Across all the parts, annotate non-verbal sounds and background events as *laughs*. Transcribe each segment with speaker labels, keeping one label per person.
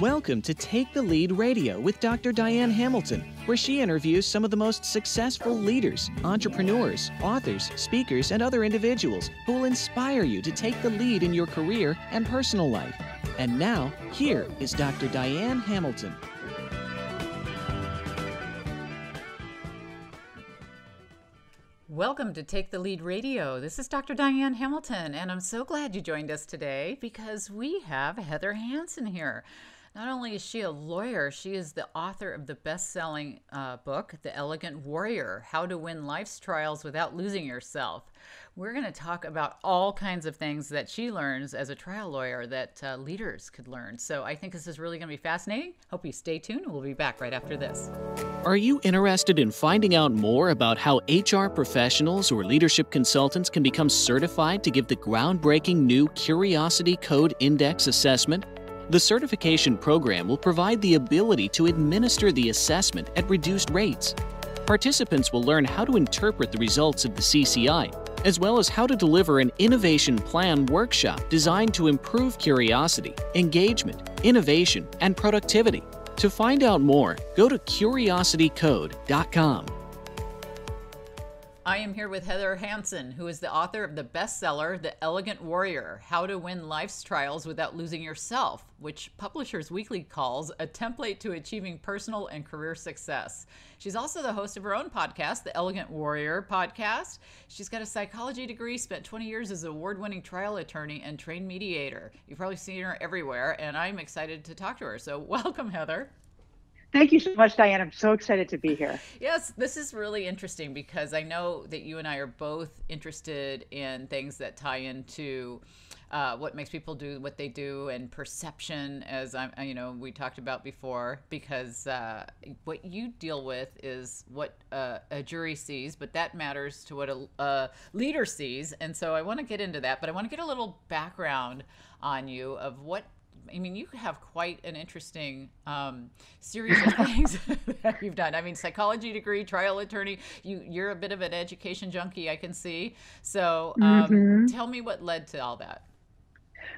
Speaker 1: Welcome to Take the Lead Radio with Dr. Diane Hamilton, where she interviews some of the most successful leaders, entrepreneurs, authors, speakers, and other individuals who will inspire you to take the lead in your career and personal life. And now, here is Dr. Diane Hamilton.
Speaker 2: Welcome to Take the Lead Radio. This is Dr. Diane Hamilton, and I'm so glad you joined us today because we have Heather Hansen here. Not only is she a lawyer, she is the author of the best selling uh, book, The Elegant Warrior How to Win Life's Trials Without Losing Yourself. We're going to talk about all kinds of things that she learns as a trial lawyer that uh, leaders could learn. So I think this is really going to be fascinating. Hope you stay tuned. We'll be back right after this.
Speaker 1: Are you interested in finding out more about how HR professionals or leadership consultants can become certified to give the groundbreaking new Curiosity Code Index assessment? The certification program will provide the ability to administer the assessment at reduced rates. Participants will learn how to interpret the results of the CCI, as well as how to deliver an innovation plan workshop designed to improve curiosity, engagement, innovation, and productivity. To find out more, go to curiositycode.com.
Speaker 2: I am here with Heather Hansen, who is the author of the bestseller, The Elegant Warrior How to Win Life's Trials Without Losing Yourself, which Publishers Weekly calls a template to achieving personal and career success. She's also the host of her own podcast, The Elegant Warrior Podcast. She's got a psychology degree, spent 20 years as an award winning trial attorney and trained mediator. You've probably seen her everywhere, and I'm excited to talk to her. So, *laughs* welcome, Heather.
Speaker 3: Thank you so much, Diane. I'm so excited to be here.
Speaker 2: Yes, this is really interesting because I know that you and I are both interested in things that tie into uh, what makes people do what they do and perception, as I'm, you know, we talked about before. Because uh, what you deal with is what uh, a jury sees, but that matters to what a, a leader sees. And so I want to get into that, but I want to get a little background on you of what I mean, you have quite an interesting um, series of things *laughs* that you've done. I mean, psychology degree, trial attorney. You you're a bit of an education junkie, I can see. So, um, mm-hmm. tell me what led to all that.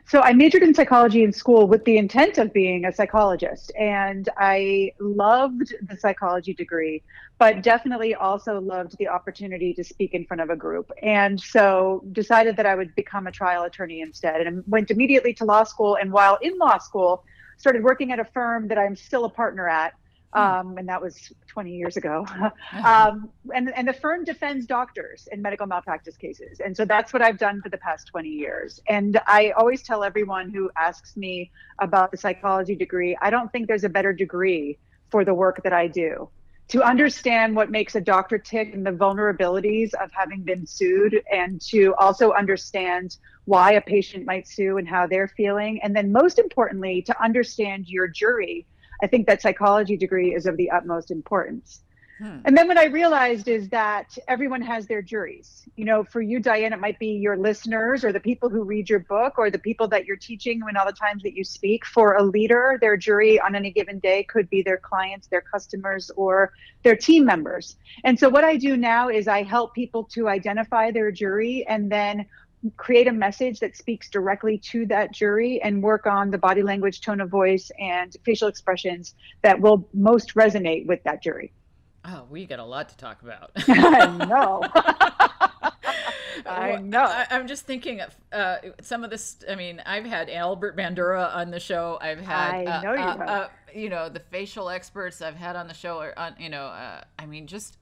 Speaker 3: So I majored in psychology in school with the intent of being a psychologist. And I loved the psychology degree, but definitely also loved the opportunity to speak in front of a group. And so decided that I would become a trial attorney instead and went immediately to law school. And while in law school, started working at a firm that I'm still a partner at. Um, and that was 20 years ago. *laughs* *laughs* um, and, and the firm defends doctors in medical malpractice cases. And so that's what I've done for the past 20 years. And I always tell everyone who asks me about the psychology degree, I don't think there's a better degree for the work that I do. To understand what makes a doctor tick and the vulnerabilities of having been sued, and to also understand why a patient might sue and how they're feeling. And then, most importantly, to understand your jury I think that psychology degree is of the utmost importance. Hmm. And then what I realized is that everyone has their juries. You know, for you, Diane, it might be your listeners or the people who read your book or the people that you're teaching and all the times that you speak. For a leader, their jury on any given day could be their clients, their customers, or their team members. And so what I do now is I help people to identify their jury and then create a message that speaks directly to that jury and work on the body language, tone of voice, and facial expressions that will most resonate with that jury.
Speaker 2: Oh, we got a lot to talk about. *laughs*
Speaker 3: I know. *laughs* I know.
Speaker 2: I, am just thinking of uh, some of this. I mean, I've had Albert Bandura on the show. I've had,
Speaker 3: I know uh, you, uh, uh,
Speaker 2: you know, the facial experts I've had on the show. Or on, you know, uh, I mean, just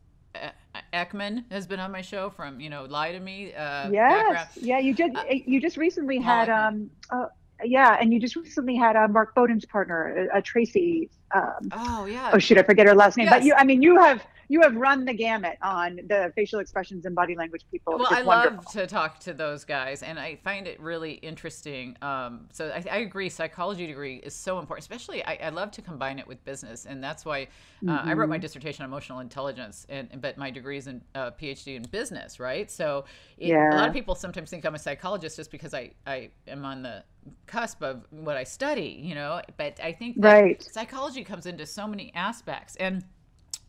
Speaker 2: Ekman has been on my show from you know Lie to Me.
Speaker 3: Uh, yes, background. yeah, you just Uh, you just recently had um, uh, yeah, and you just recently had uh, Mark Bowden's partner, uh, Tracy. Um,
Speaker 2: oh yeah.
Speaker 3: Oh shoot, I forget her last name. Yes. But you, I mean, you have you have run the gamut on the facial expressions and body language people.
Speaker 2: Well, I
Speaker 3: wonderful.
Speaker 2: love to talk to those guys, and I find it really interesting. Um, so I, I, agree, psychology degree is so important. Especially, I, I, love to combine it with business, and that's why uh, mm-hmm. I wrote my mm-hmm. dissertation on emotional intelligence, and but my degree is in uh, PhD in business, right? So it, yeah. a lot of people sometimes think I'm a psychologist just because I I am on the cusp of what I study, you know. But I think
Speaker 3: right.
Speaker 2: psychology comes into so many aspects and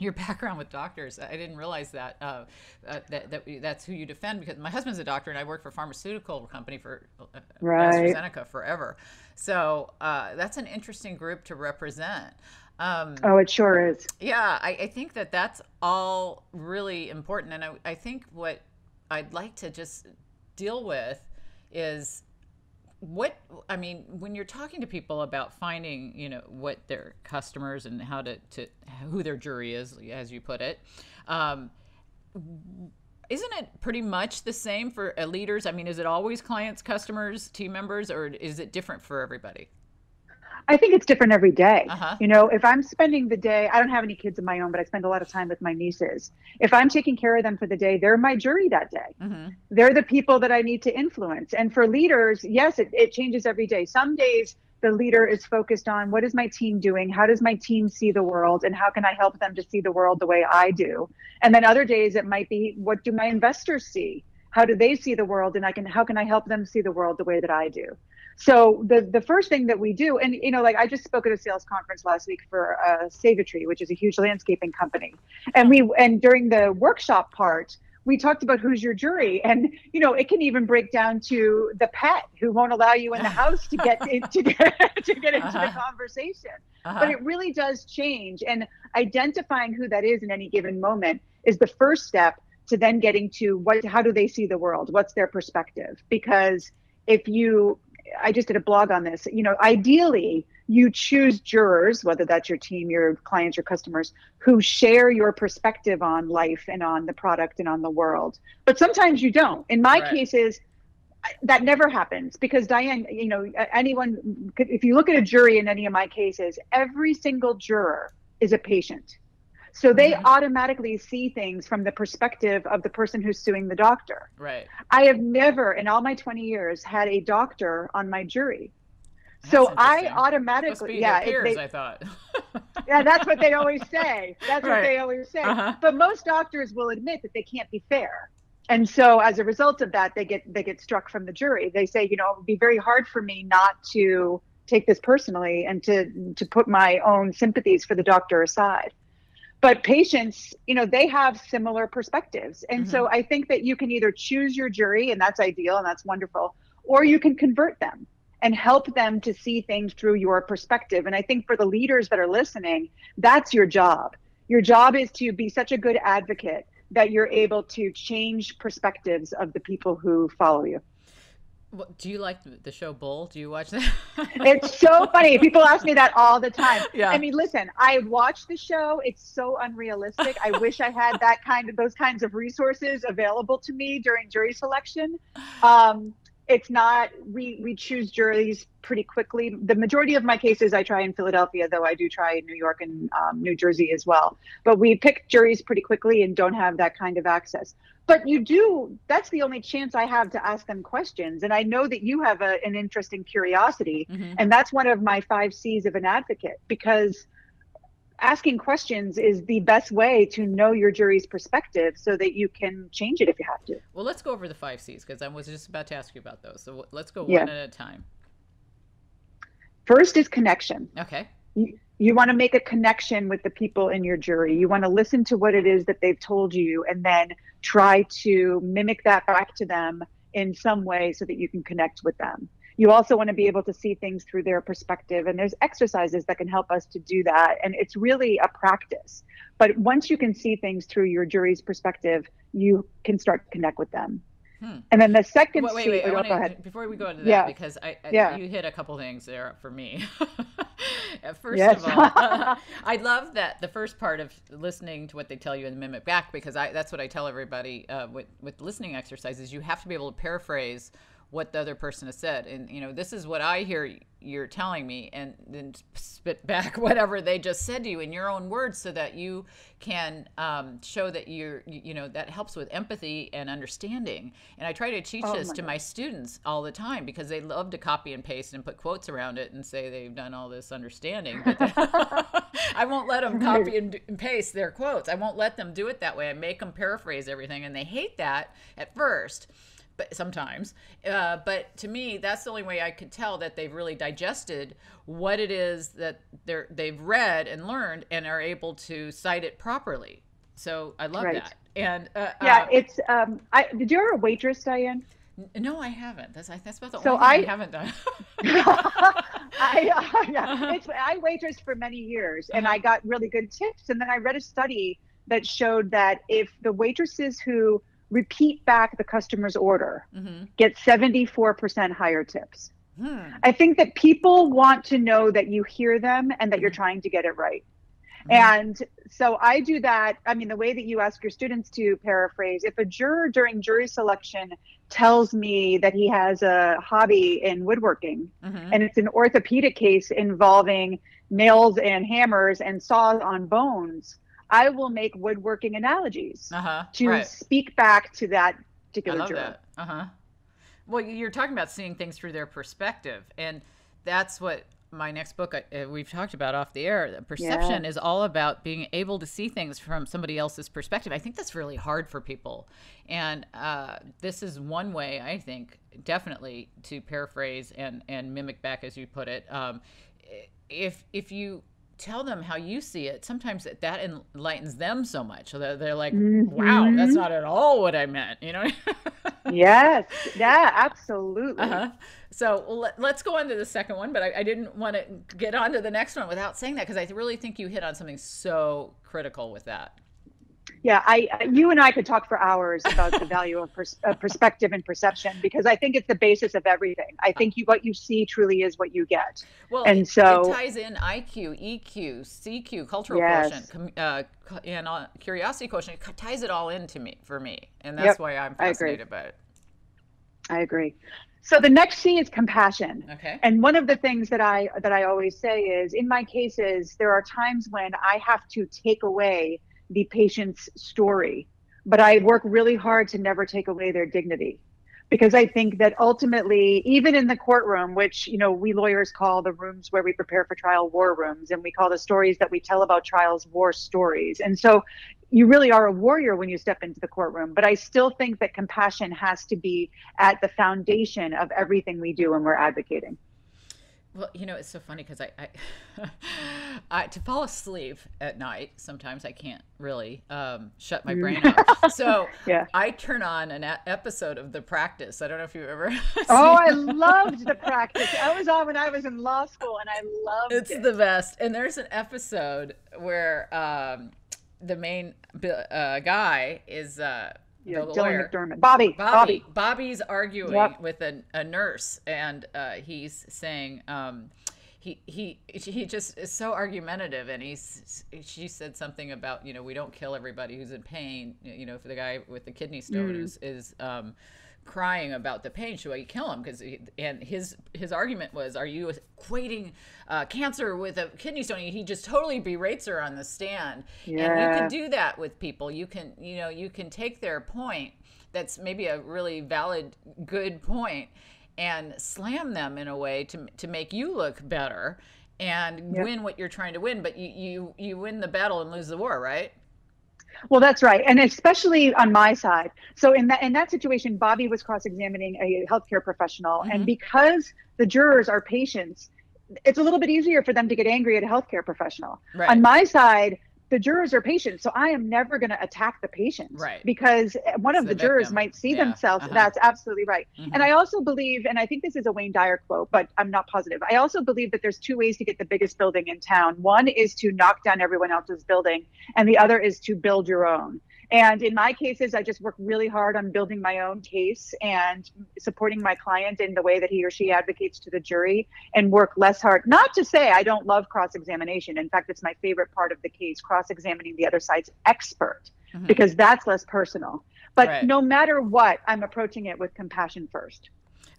Speaker 2: your *laughs* background with doctors. I didn't realize that, uh, uh, that, that that's who you defend because my husband's a doctor and I worked for a pharmaceutical company for uh, right. AstraZeneca forever. So uh, that's an interesting group to represent.
Speaker 3: Um, oh, it sure is.
Speaker 2: Yeah, I, I, think that that's all really important. And I, I think what I'd like to just deal with is what i mean when you're talking to people about finding you know what their customers and how to, to who their jury is as you put it um, isn't it pretty much the same for leaders? I mean is it always clients customers team members or is it different for everybody
Speaker 3: I think it's different every day. Uh-huh. You know, if I'm spending the day, I don't have any kids of my own, but I spend a lot of time with my nieces. If I'm taking care of them for the day, they're my jury that day. Mm-hmm. They're the people that I need to influence. And for leaders, yes, it, it changes every day. Some days, the leader is focused on what is my team doing? How does my team see the world? And how can I help them to see the world the way I do? And then other days, it might be what do my investors see? How do they see the world? And I can, how can I help them see the world the way that I do? So the the first thing that we do, and you know, like I just spoke at a sales conference last week for uh, SavATree, which is a huge landscaping company, and we and during the workshop part, we talked about who's your jury, and you know, it can even break down to the pet who won't allow you in the *laughs* house to get in, to get *laughs* to get into uh-huh. the conversation. Uh-huh. But it really does change, and identifying who that is in any given moment is the first step to then getting to what how do they see the world what's their perspective because if you I just did a blog on this. You know, ideally, you choose jurors, whether that's your team, your clients, your customers, who share your perspective on life and on the product and on the world. But sometimes you don't. In my right. cases, that never happens because Diane, you know, anyone, if you look at a jury in any of my cases, every single juror is a patient. So they mm-hmm. automatically see things from the perspective of the person who's suing the doctor.
Speaker 2: Right.
Speaker 3: I have never, in all my 20 years, had a doctor on my jury. That's so I automatically,
Speaker 2: yeah, peers, they, I thought. *laughs*
Speaker 3: yeah, that's what they always say. That's right. what they always say. Uh-huh. But most doctors will admit that they can't be fair. And so as a result of that, they get they get struck from the jury. They say, you know, it would be very hard for me not to take this personally and to to put my own sympathies for the doctor aside but patients you know they have similar perspectives. And mm-hmm. so i think that you can either choose your jury and that's ideal and that's wonderful or you can convert them and help them to see things through your perspective. And i think for the leaders that are listening that's your job. Your job is to be such a good advocate that you're able to change perspectives of the people who follow you
Speaker 2: what, do you like the show Bull? Do you watch that? *laughs*
Speaker 3: it's so funny. People ask me that all the time. Yeah. I mean, listen, I watch the show. It's so unrealistic. I wish I had that kind of those kinds of resources available to me during jury selection. Um, it's not we we choose juries pretty quickly. The majority of my cases i try in philadelphia though i do try in new york and um, new jersey as well. But we pick juries pretty quickly and don't have that kind of access. But you do that's the only chance i have to ask them questions. And i know that you have a, an interest in curiosity. Mm-hmm. and that's one of my five c's of an advocate because asking questions is the best way to know your jury's perspective so that you can change it if you have to.
Speaker 2: Well, let's go over the five C's because I was just about to ask you about those. So let's go yeah. one at a time.
Speaker 3: First is connection.
Speaker 2: Okay.
Speaker 3: You, you want to make a connection with the people in your jury. You want to listen to what it is that they've told you and then try to mimic that back to them in some way so that you can connect with them you also want to be able to see things through their perspective and there's exercises that can help us to do that and it's really a practice but once you can see things through your jury's perspective you can start to connect with them hmm. and then the second
Speaker 2: wait, wait, wait, oh, wanna, before we go into that yeah. because I, I, yeah. you hit a couple things there for me *laughs* first yes. of all *laughs* i love that the first part of listening to what they tell you and mimic back because I, that's what i tell everybody uh, with, with listening exercises you have to be able to paraphrase what the other person has said. And you know this is what i hear you're telling me and then spit *laughs* back whatever they just said to you in your own words so that you can um, show that you're you know that helps with empathy and understanding. And i try to teach oh this my to God. my students all the time because they love to copy and paste and put quotes around it and say they've done all this understanding but *laughs* i won't let them copy and, and paste their quotes. I won't let them do it that way. I make them paraphrase everything and they hate that at first but sometimes. Uh, but to me, that's the only way I could tell that they've really digested what it is that they're they've read and learned and are able to cite it properly. So I love
Speaker 3: Right.
Speaker 2: that. And uh,
Speaker 3: Yeah,
Speaker 2: uh,
Speaker 3: it's. Um, I did you ever waitress, Diane?
Speaker 2: no, I haven't. That's that's about the
Speaker 3: So
Speaker 2: only thing I,
Speaker 3: I-
Speaker 2: haven't done. *laughs*
Speaker 3: I uh, yeah, *laughs* it's, I waitressed for many years, and
Speaker 2: Uh-huh.
Speaker 3: I got really good tips. And then I read a study that showed that if the waitresses who repeat back the customer's order
Speaker 2: hmm
Speaker 3: get 74% higher tips.
Speaker 2: Hmm.
Speaker 3: I think that people want to know that you hear them and that you're
Speaker 2: Mhm.
Speaker 3: trying to get it right.
Speaker 2: Mhm.
Speaker 3: And so I do that. I mean, the way that you ask your students to paraphrase, if a juror during jury selection tells me that he has a hobby in woodworking
Speaker 2: Mhm.
Speaker 3: and it's an orthopedic case involving nails and hammers and saws on bones, I will make woodworking analogies
Speaker 2: Uh-huh.
Speaker 3: to
Speaker 2: right.
Speaker 3: speak back to that
Speaker 2: I
Speaker 3: particular
Speaker 2: love
Speaker 3: juror.
Speaker 2: Uh huh. Well, you're talking about seeing things through their perspective, and that's what my next book uh, we've talked about off the air. The Perception is all about being able to see things from somebody else's perspective. I think that's really hard for people, and uh, this is one way I think definitely to paraphrase and and mimic back as you put it. Um, if if you tell them how you see it sometimes that that enlightens them so much. So they're, they're like wow that's not at all what i meant you know? *laughs*
Speaker 3: Yes, yeah, absolutely.
Speaker 2: uh-huh. so well, let, let's go on to the second one but i, I didn't want to get on to the next one without saying that because i really think you hit on something so critical with that
Speaker 3: Yeah, I, you and I could talk for hours about the value of, pers- of perspective and perception because I think it's the basis of everything. I think you what you see truly is what you get.
Speaker 2: well
Speaker 3: And
Speaker 2: it,
Speaker 3: so-
Speaker 2: it ties in iq eq cq cultural
Speaker 3: Yes.
Speaker 2: quotient com, uh, and uh, curiosity quotient it ties it all into me for me and that's
Speaker 3: Yep,
Speaker 2: why i'm fascinated by it
Speaker 3: I agree. So the next C is compassion.
Speaker 2: okay
Speaker 3: And one of the things that I that I always say is in my cases there are times when I have to take away the patient's story, but I work really hard to never take away their dignity. Because I think that ultimately, even in the courtroom, which you know we lawyers call the rooms where we prepare for trial war rooms, and we call the stories that we tell about trials war stories. And so, you really are a warrior when you step into the courtroom. But I still think that compassion has to be at the foundation of everything we do when we're advocating.
Speaker 2: Well, you know, it's so funny because I, I, *laughs* I, to fall asleep at night, sometimes I can't really um, shut my brain off. *laughs* So
Speaker 3: Yeah.
Speaker 2: I turn on an episode of The Practice. I don't know if you've ever. *laughs*
Speaker 3: Oh, I loved the practice. I was on when I was in law school, and I loved
Speaker 2: It's
Speaker 3: it.
Speaker 2: the best. And there's an episode where um, the main uh, guy is uh,
Speaker 3: yeah,
Speaker 2: the
Speaker 3: Dylan
Speaker 2: lawyer.
Speaker 3: McDermott, Bobby,
Speaker 2: Bobby.
Speaker 3: Bobby.
Speaker 2: Bobby's arguing
Speaker 3: Yep.
Speaker 2: with a, a nurse, and uh, he's saying um, he he he just is so argumentative, and he's she said something about you know we don't kill everybody who's in pain. You know, if the guy with the kidney stone
Speaker 3: Mm.
Speaker 2: is is um, crying about the pain, should I kill him? Because and his his argument was, are you equating uh, cancer with a kidney stone? He just totally berates her on the stand, and you can do that with people. You can you know you can take their point that's maybe a really valid good point and slam them in a way to to make you look better and
Speaker 3: Yep.
Speaker 2: win what you're trying to win but you you you win the battle and lose the war right
Speaker 3: Well, that's right, and especially on my side. So in that in that situation, Bobby was cross-examining a healthcare professional,
Speaker 2: Mhm.
Speaker 3: and because the jurors are patients, it's a little bit easier for them to get angry at a healthcare professional.
Speaker 2: right
Speaker 3: On my side, the jurors are patients, so I am never going to attack the patient,
Speaker 2: Right.
Speaker 3: Because one
Speaker 2: It's
Speaker 3: of
Speaker 2: the
Speaker 3: the, jurors might see
Speaker 2: Yeah,
Speaker 3: themselves.
Speaker 2: uh-huh.
Speaker 3: That's absolutely right.
Speaker 2: Mhm.
Speaker 3: And I also believe, and I think this is a Wayne Dyer quote, but I'm not positive. I also believe that there's two ways to get the biggest building in town. One is to knock down everyone else's building, and the other is to build your own. And in my cases, I just work really hard on building my own case and supporting my client in the way that he or she advocates to the jury and work less hard. Not to say I don't love cross examination. In fact, it's my favorite part of the case, cross examining the other side's expert,
Speaker 2: Mhm.
Speaker 3: because that's less personal. But
Speaker 2: Right.
Speaker 3: no matter what, I'm approaching it with compassion first.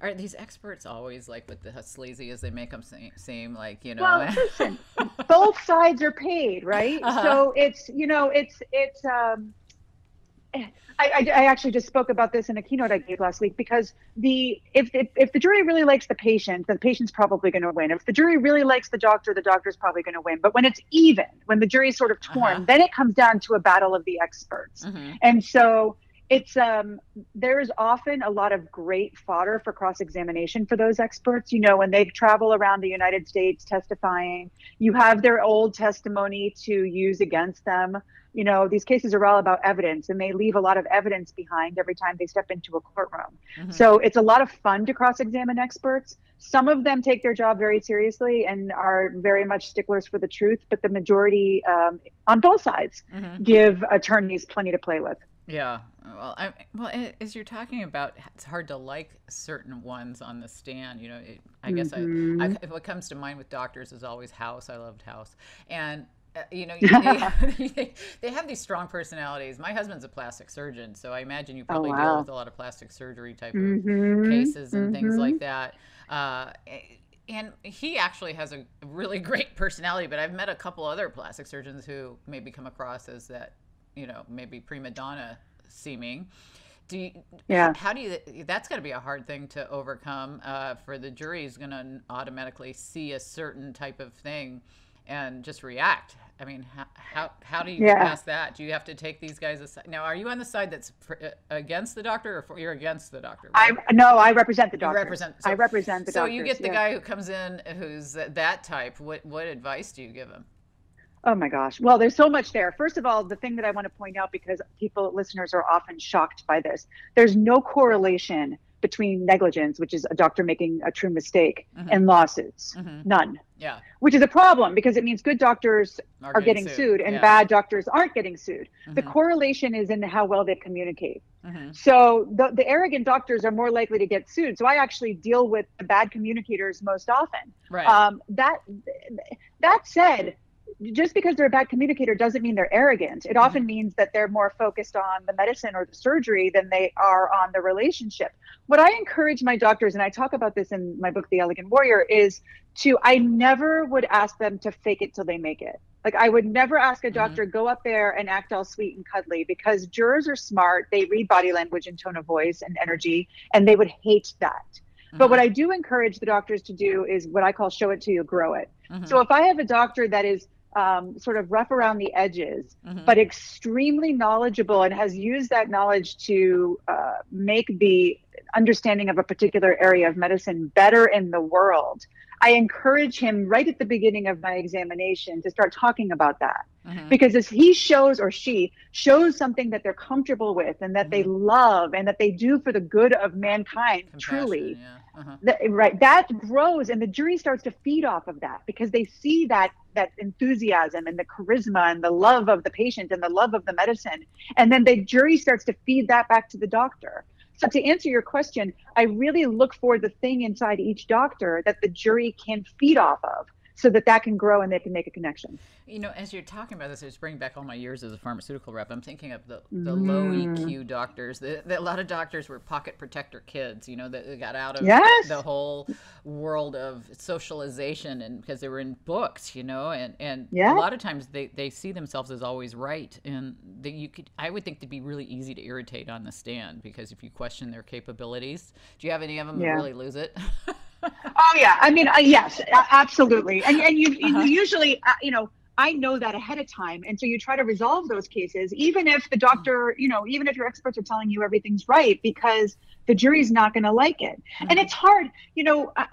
Speaker 2: are these experts always like with the sleazy as they make them seem, seem like you know
Speaker 3: Well, listen, both sides are paid, right? *laughs*
Speaker 2: Uh-huh.
Speaker 3: So it's you know it's it's um. I, I, I actually just spoke about this in a keynote I gave last week because the if, if if the jury really likes the patient, the patient's probably going to win. If the jury really likes the doctor, the doctor's probably going to win. But when it's even, when the jury's sort of torn,
Speaker 2: Uh-huh.
Speaker 3: then it comes down to a battle of the experts.
Speaker 2: Mhm.
Speaker 3: And so it's um there's often a lot of great fodder for cross examination for those experts you know when they travel around the united states testifying you have their old testimony to use against them you know these cases are all about evidence and they leave a lot of evidence behind every time they step into a courtroom mm-hmm. so it's a lot of fun to cross examine experts some of them take their job very seriously and are very much sticklers for the truth but the majority um, on both sides mm-hmm. give attorneys plenty to play with
Speaker 2: yeah. Well, I, well, as you're talking about, it's hard to like certain ones on the stand. You know, it, I guess mm-hmm. I, I, mm-hmm. what comes to mind with doctors is always House. I loved House, and uh, you know, *laughs* they, *laughs* they, have these strong personalities. My husband's a plastic surgeon, so I imagine you oh, probably oh, wow. deal with a lot of plastic surgery type mm-hmm. of cases and mm-hmm. things like that. Uh, and he actually has a really *laughs* great personality, but I've met a couple other plastic surgeons who maybe come across as that you know maybe prima donna seeming do you, yeah how do you that's got to be a hard thing to overcome uh, for the jury is going to automatically see a certain type of thing and just react i mean how how, how do you yeah. pass that do you have to take these guys aside now are you on the side that's uh, against the doctor or for, you're against the doctor
Speaker 3: right? i no i represent the doctor represent so, i represent the doctor.
Speaker 2: so
Speaker 3: doctors,
Speaker 2: you get the yeah. guy who comes in who's that type what what advice do you give him
Speaker 3: Oh my gosh. Well, there's so much there. First of all, the thing that I want to point out because people, listeners are often shocked by this, there's no correlation between negligence, which is a doctor making a true mistake, mm-hmm. and lawsuits. Mm-hmm. None.
Speaker 2: Yeah.
Speaker 3: Which is a problem because it means good doctors are, are getting, sued. sued, and yeah. bad doctors aren't getting sued. Mm-hmm. The correlation is in how well they communicate. Mm-hmm. So the, the arrogant doctors are more likely to get sued. So I actually deal with the bad communicators most often.
Speaker 2: Right.
Speaker 3: Um, that that said, just because they're a bad communicator doesn't mean they're arrogant. It often mm-hmm. means that they're more focused on the medicine or the surgery than they are on the relationship. What I encourage my doctors, and I talk about this in my book, The Elegant Warrior, is to, I never would ask them to fake it till they make it. Like, I would never ask a mm-hmm. doctor, mm-hmm. go up there and act all sweet and cuddly because jurors are smart. They read body language and tone of voice and energy, and they would hate that. Mm-hmm. But what I do encourage the doctors to do is what I call show it to you, grow it. Mm-hmm. So if I have a doctor that is um, sort of rough around the edges, mm-hmm. but extremely knowledgeable and has used that knowledge to uh, make the understanding of a particular area of medicine better in the world. I encourage him right at the beginning of my examination to start talking about that. Mm-hmm. Because as he shows or she shows something that they're comfortable with and that mm-hmm. they love and that they do for the good of mankind, truly, yeah. uh-huh. that, right? That grows and the jury starts to feed off of that because they see that that enthusiasm and the charisma and the love of the patient and the love of the medicine. And then the jury starts to feed that back to the doctor. So to answer your question, I really look for the thing inside each doctor that the jury can feed off of so that that can grow and they can make a connection.
Speaker 2: You know, as you're talking about this, it's bringing back all my years as a pharmaceutical rep. I'm thinking of the, the mm. low EQ doctors. The, the, a lot of doctors were pocket protector kids, you know, that got out of
Speaker 3: yes.
Speaker 2: the whole world of socialization and because they were in books, you know, and, and yeah. a lot of times they, they see themselves as always right. And that you could, I would think to be really easy to irritate on the stand because if you question their capabilities, do you have any of them yeah. that really lose it? *laughs*
Speaker 3: oh yeah, I mean, uh, yes, absolutely. And and you, uh-huh. usually, uh, you know, I know that ahead of time, and so you try to resolve those cases, even if the doctor, you know, even if your experts are telling you everything's right, because the jury's not going to like it. Mm-hmm. And it's hard, you know. I,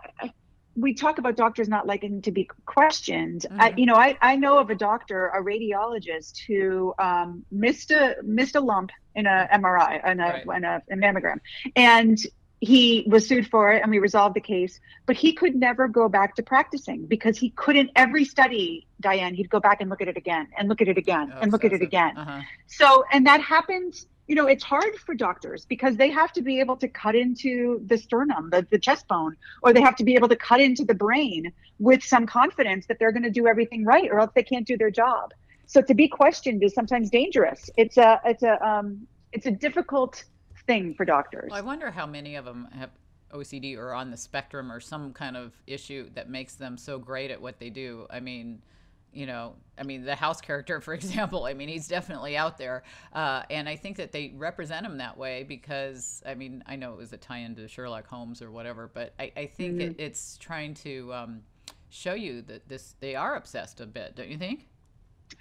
Speaker 3: we talk about doctors not liking to be questioned. Mm-hmm. I, you know, I, I know of a doctor, a radiologist, who um, missed a missed a lump in a MRI, in a, right. in a, a mammogram, and he was sued for it and we resolved the case but he could never go back to practicing because he couldn't every study diane he'd go back and look at it again and look at it again oh, and look at it again. Uh-huh. so and that happens you know it's hard for doctors because they have to be able to cut into the sternum the, the chest bone or they have to be able to cut into the brain with some confidence that they're going to do everything right or else they can't do their job. So to be questioned is sometimes dangerous. It's a it's a um it's a difficult thing for doctors.
Speaker 2: Well, I wonder how many of them have OCD or on the spectrum or some kind of issue that makes them so great at what they do. I mean, you know, I mean, the house character, *laughs* for example, I mean, he's definitely out there. Uh, and I think that they represent him that way because, I mean, I know it was a tie into Sherlock Holmes or whatever, but I, I think mm-hmm. it, it's trying to um, show you that this they are obsessed a bit, don't you think?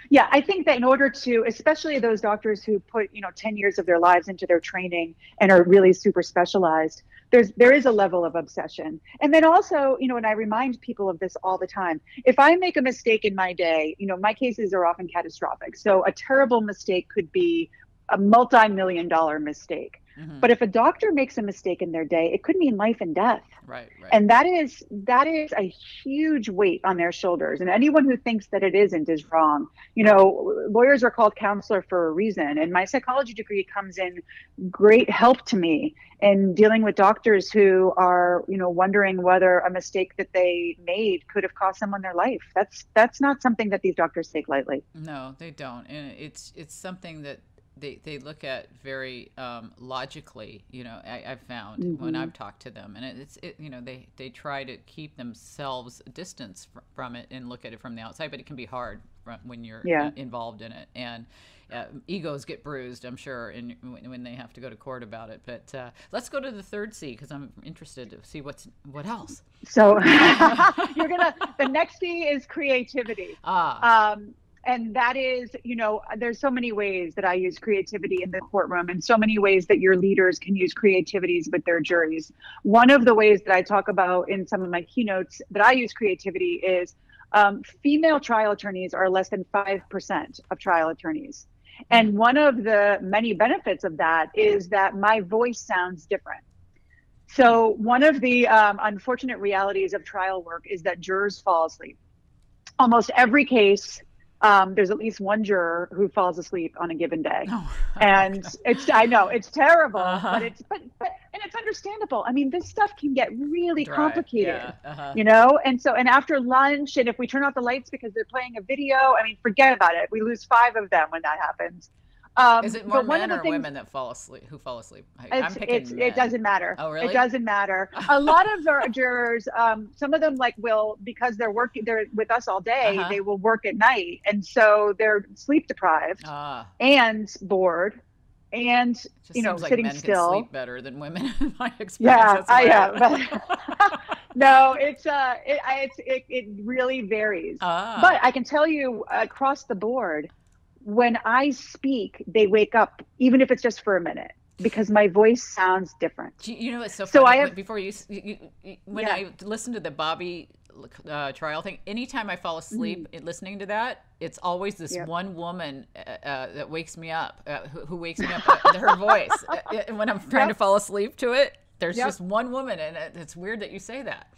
Speaker 3: Yeah, I think that in order to, especially those doctors who put, you know, 10 years of their lives into their training and are really super specialized, there's there is a level of obsession. And then also, you know, and I remind people of this all the time. If I make a mistake in my day, you know, my cases are often catastrophic. So a terrible mistake could be a multi-million dollar mistake. Mm-hmm. But if a doctor makes a mistake in their day, it could mean life and death.
Speaker 2: Right, right.
Speaker 3: And that is that is a huge weight on their shoulders. And anyone who thinks that it isn't is wrong. You know, lawyers are called counselor for a reason. And my psychology degree comes in great help to me in dealing with doctors who are, you know, wondering whether a mistake that they made could have cost someone their life. That's that's not something that these doctors take lightly.
Speaker 2: No, they don't. And it's it's something that they, they look at very um, logically. You know, I, have found mm-hmm. when I've talked to them, and it's it, you know they they try to keep themselves distance fr- from it and look at it from the outside, but it can be hard when you're yeah. involved in it and. Uh, egos get bruised, I'm sure, in, when, when, they have to go to court about it. But uh, let's go to the third C because I'm interested to see what's what else.
Speaker 3: So *laughs* *laughs* you're gonna. The next C is creativity.
Speaker 2: Ah.
Speaker 3: Um, and that is you know there's so many ways that i use creativity in the courtroom and so many ways that your leaders can use creativities with their juries. One of the ways that i talk about in some of my keynotes that i use creativity is um, female trial attorneys are less than 5% of trial attorneys. And one of the many benefits of that is that my voice sounds different. So one of the um, unfortunate realities of trial work is that jurors fall asleep. Almost every case um, there's at least one juror who falls asleep on a given day, oh, and it's I know it's terrible, uh-huh. but it's but, but and it's understandable. I mean, this stuff can get really Dry. complicated, yeah. uh-huh. you know. And so, and after lunch, and if we turn off the lights because they're playing a video, I mean, forget about it. We lose five of them when that happens.
Speaker 2: Um, Is it more men or things, women that fall asleep? Who fall asleep? I, am picking
Speaker 3: It doesn't matter.
Speaker 2: Oh, really?
Speaker 3: It doesn't matter. *laughs* a lot of our jurors, um, some of them like will because they're working, they're with us all day. Uh-huh. They will work at night, and so they're sleep deprived
Speaker 2: ah.
Speaker 3: and bored, and you know
Speaker 2: like
Speaker 3: sitting still.
Speaker 2: sleep better than women *laughs* in my experience.
Speaker 3: Yeah, I am. *laughs* no, it's uh, it, it's it, it really varies.
Speaker 2: Ah.
Speaker 3: But I can tell you across the board when I speak, they wake up, even if it's just for a minute, because my voice sounds different.
Speaker 2: You know, it's so funny. So I have, before you, you, you when yeah. I listen to the Bobby uh, trial thing, anytime I fall asleep mm-hmm. listening to that, it's always this yep. one woman uh, uh, that wakes me up, uh, who, who, wakes me up, uh, her voice. Uh, when I'm trying yep. to fall asleep to it, there's yep. just one woman, and it's weird that you say that.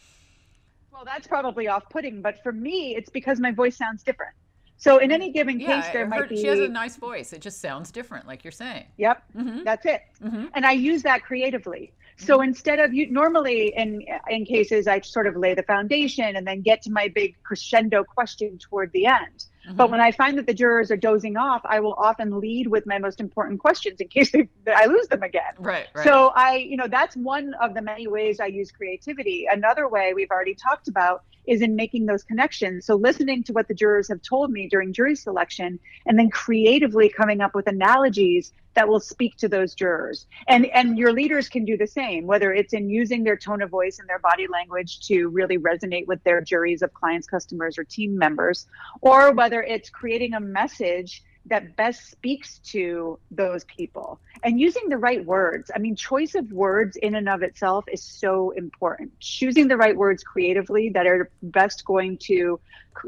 Speaker 3: Well, that's probably off putting, but for me, it's because my voice sounds different. So in any given
Speaker 2: yeah,
Speaker 3: case, there might be.
Speaker 2: She has a nice voice. It just sounds different, like you're saying.
Speaker 3: Yep, mm-hmm. that's it. Mm-hmm. And I use that creatively. So mm-hmm. instead of you, normally in in cases, I sort of lay the foundation and then get to my big crescendo question toward the end. Mm-hmm. But when I find that the jurors are dozing off, I will often lead with my most important questions in case they, I lose them again.
Speaker 2: Right, right.
Speaker 3: So I, you know, that's one of the many ways I use creativity. Another way we've already talked about is in making those connections. So listening to what the jurors have told me during jury selection and then creatively coming up with analogies that will speak to those jurors. And and your leaders can do the same, whether it's in using their tone of voice and their body language to really resonate with their juries of clients, customers, or team members, or whether it's creating a message that best speaks to those people and using the right words. I mean, choice of words in and of itself is so important. Choosing the right words creatively that are best going to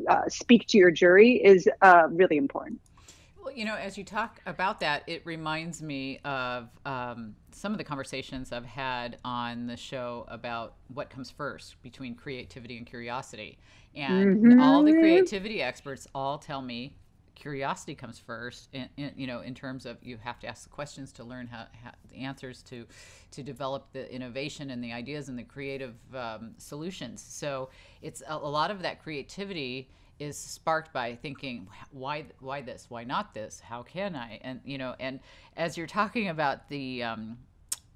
Speaker 3: uh, speak to your jury is uh, really important.
Speaker 2: Well, you know, as you talk about that, it reminds me of um, some of the conversations I've had on the show about what comes first between creativity and curiosity. And mm-hmm. all the creativity experts all tell me curiosity comes first in, you know in terms of you have to ask the questions to learn how, how the answers to to develop the innovation and the ideas and the creative um, solutions. So it's a, a lot of that creativity is sparked by thinking why why this? Why not this? How can i? And you know and as you're talking about the um,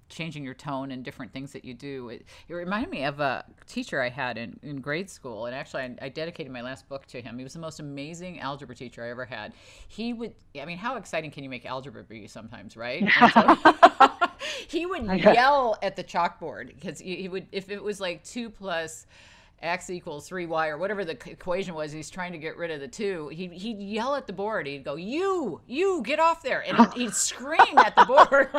Speaker 2: changing your tone and different things that you do. It, it reminded me of a teacher i had in, in grade school and actually I, I dedicated my last book to him. He was the most amazing algebra teacher i ever had. He would i mean how exciting can you make algebra be sometimes right? So, *laughs* *laughs* he would yell at the chalkboard because he, he would if it was like two plus x equals 3y or whatever the equation was he's trying to get rid of the 2 he, he'd yell at the board. He'd go you you get off there. And he'd, he'd scream at the *laughs* board.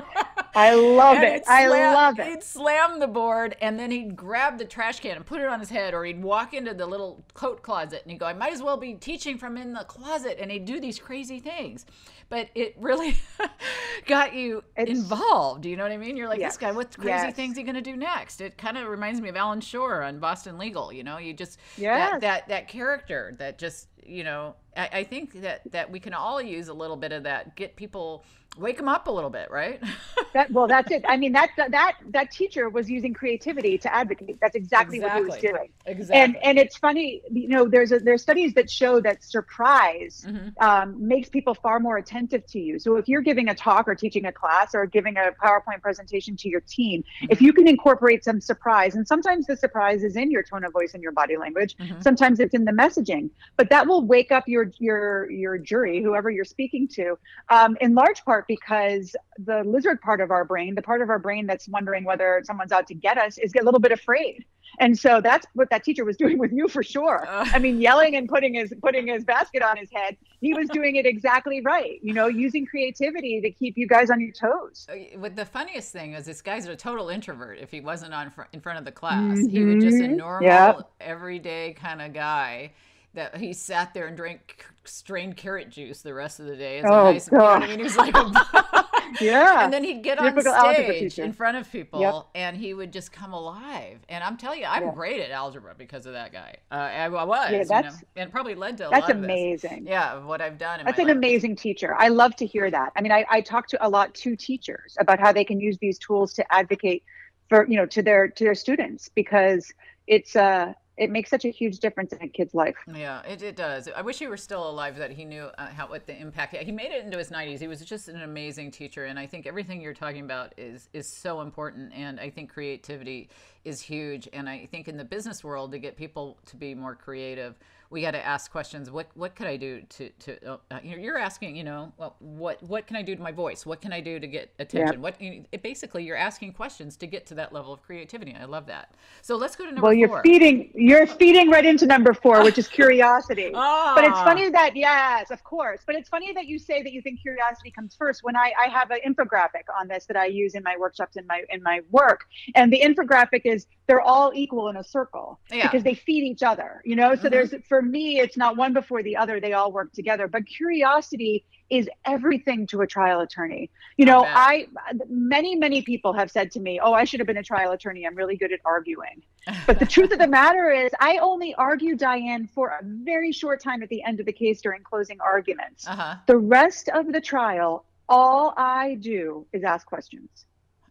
Speaker 3: I love it. i love it.
Speaker 2: he'd slam the board and then he'd grab the trash can and put it on his head or he'd walk into the little coat closet and he'd go i might as well be teaching from in the closet and he'd do these crazy things but it really *laughs* got you it's, involved. You know what I mean? You're like, yes, this guy, what crazy yes. things he going to do next? It kind of reminds me of Alan Shore on Boston Legal. You know, you just yes. that, that that character that just you know, I, I think that that we can all use a little bit of that. Get people wake them up a little bit, right? *laughs*
Speaker 3: that, well, that's it. I mean, that that that teacher was using creativity to advocate. That's exactly, exactly. what he was doing.
Speaker 2: Exactly.
Speaker 3: And and it's funny, you know, there's a, there's studies that show that surprise mm-hmm. um, makes people far more attentive to you. So if you're giving a talk or teaching a class or giving a PowerPoint presentation to your team, mm-hmm. if you can incorporate some surprise, and sometimes the surprise is in your tone of voice and your body language, mm-hmm. sometimes it's in the messaging, but that will wake up your your your jury, whoever you're speaking to, um, in large part because the lizard part of our brain, the part of our brain that's wondering whether someone's out to get us, is a little bit afraid. And so that's what that teacher was *laughs* doing with you for sure. Uh, I mean, yelling and putting his putting his basket on his head. He was doing it exactly right. You know, using creativity to keep you guys on your toes.
Speaker 2: What uh, the funniest thing is, this guy's a total introvert. If he wasn't on fr- in front of the class, mm-hmm. he was just a normal, yep. everyday kind of guy that he sat there and drank strained carrot juice the rest of the day. As oh, a nice, God. You know I mean? He was like, *laughs* yeah. And then he'd get Typical on stage in front of people yep. and he would just come alive. And I'm telling you, I'm yeah. great at algebra because of that guy. Uh, I, I, was, yeah, that's, you know, and probably led to
Speaker 3: that's amazing.
Speaker 2: Yeah, what I've done.
Speaker 3: that's an life. amazing teacher. I love to hear that. I mean, I, I talk to a lot to teachers about how they can use these tools to advocate for, you know, to their to their students because it's uh it makes such a huge difference in a kid's life.
Speaker 2: Yeah, it, it does. I wish he were still alive that he knew uh, how what the impact. He made it into his 90s. He was just an amazing teacher, and I think everything you're talking about is is so important. And I think creativity is huge. And I think in the business world, to get people to be more creative, we got to ask questions. What what could I do to to uh, uh you're asking, you know, well, what what can I do to my voice? What can I do to get attention? What it, basically you're asking questions to get to that level of creativity. I love that. So let's go to number.
Speaker 3: Well, you're
Speaker 2: four.
Speaker 3: feeding you're feeding right into number four, which is *laughs* curiosity. ah. But it's funny that yes, of course. But it's funny that you say that you think curiosity comes first. When I I have an infographic on this that I use in my workshops in my in my work, and the infographic is they're all equal in a circle yeah. because they feed each other. You know, so mm-hmm. there's for me, it's not one before the other. They all work together. But curiosity is everything to a trial attorney. You know, I many many people have said to me, "Oh, I should have been a trial attorney. I'm really good at arguing." But the truth of the *laughs* matter is, I only argue Diane for a very short time at the end of the case during closing arguments. Uh-huh. The rest of the trial, all I do is ask questions.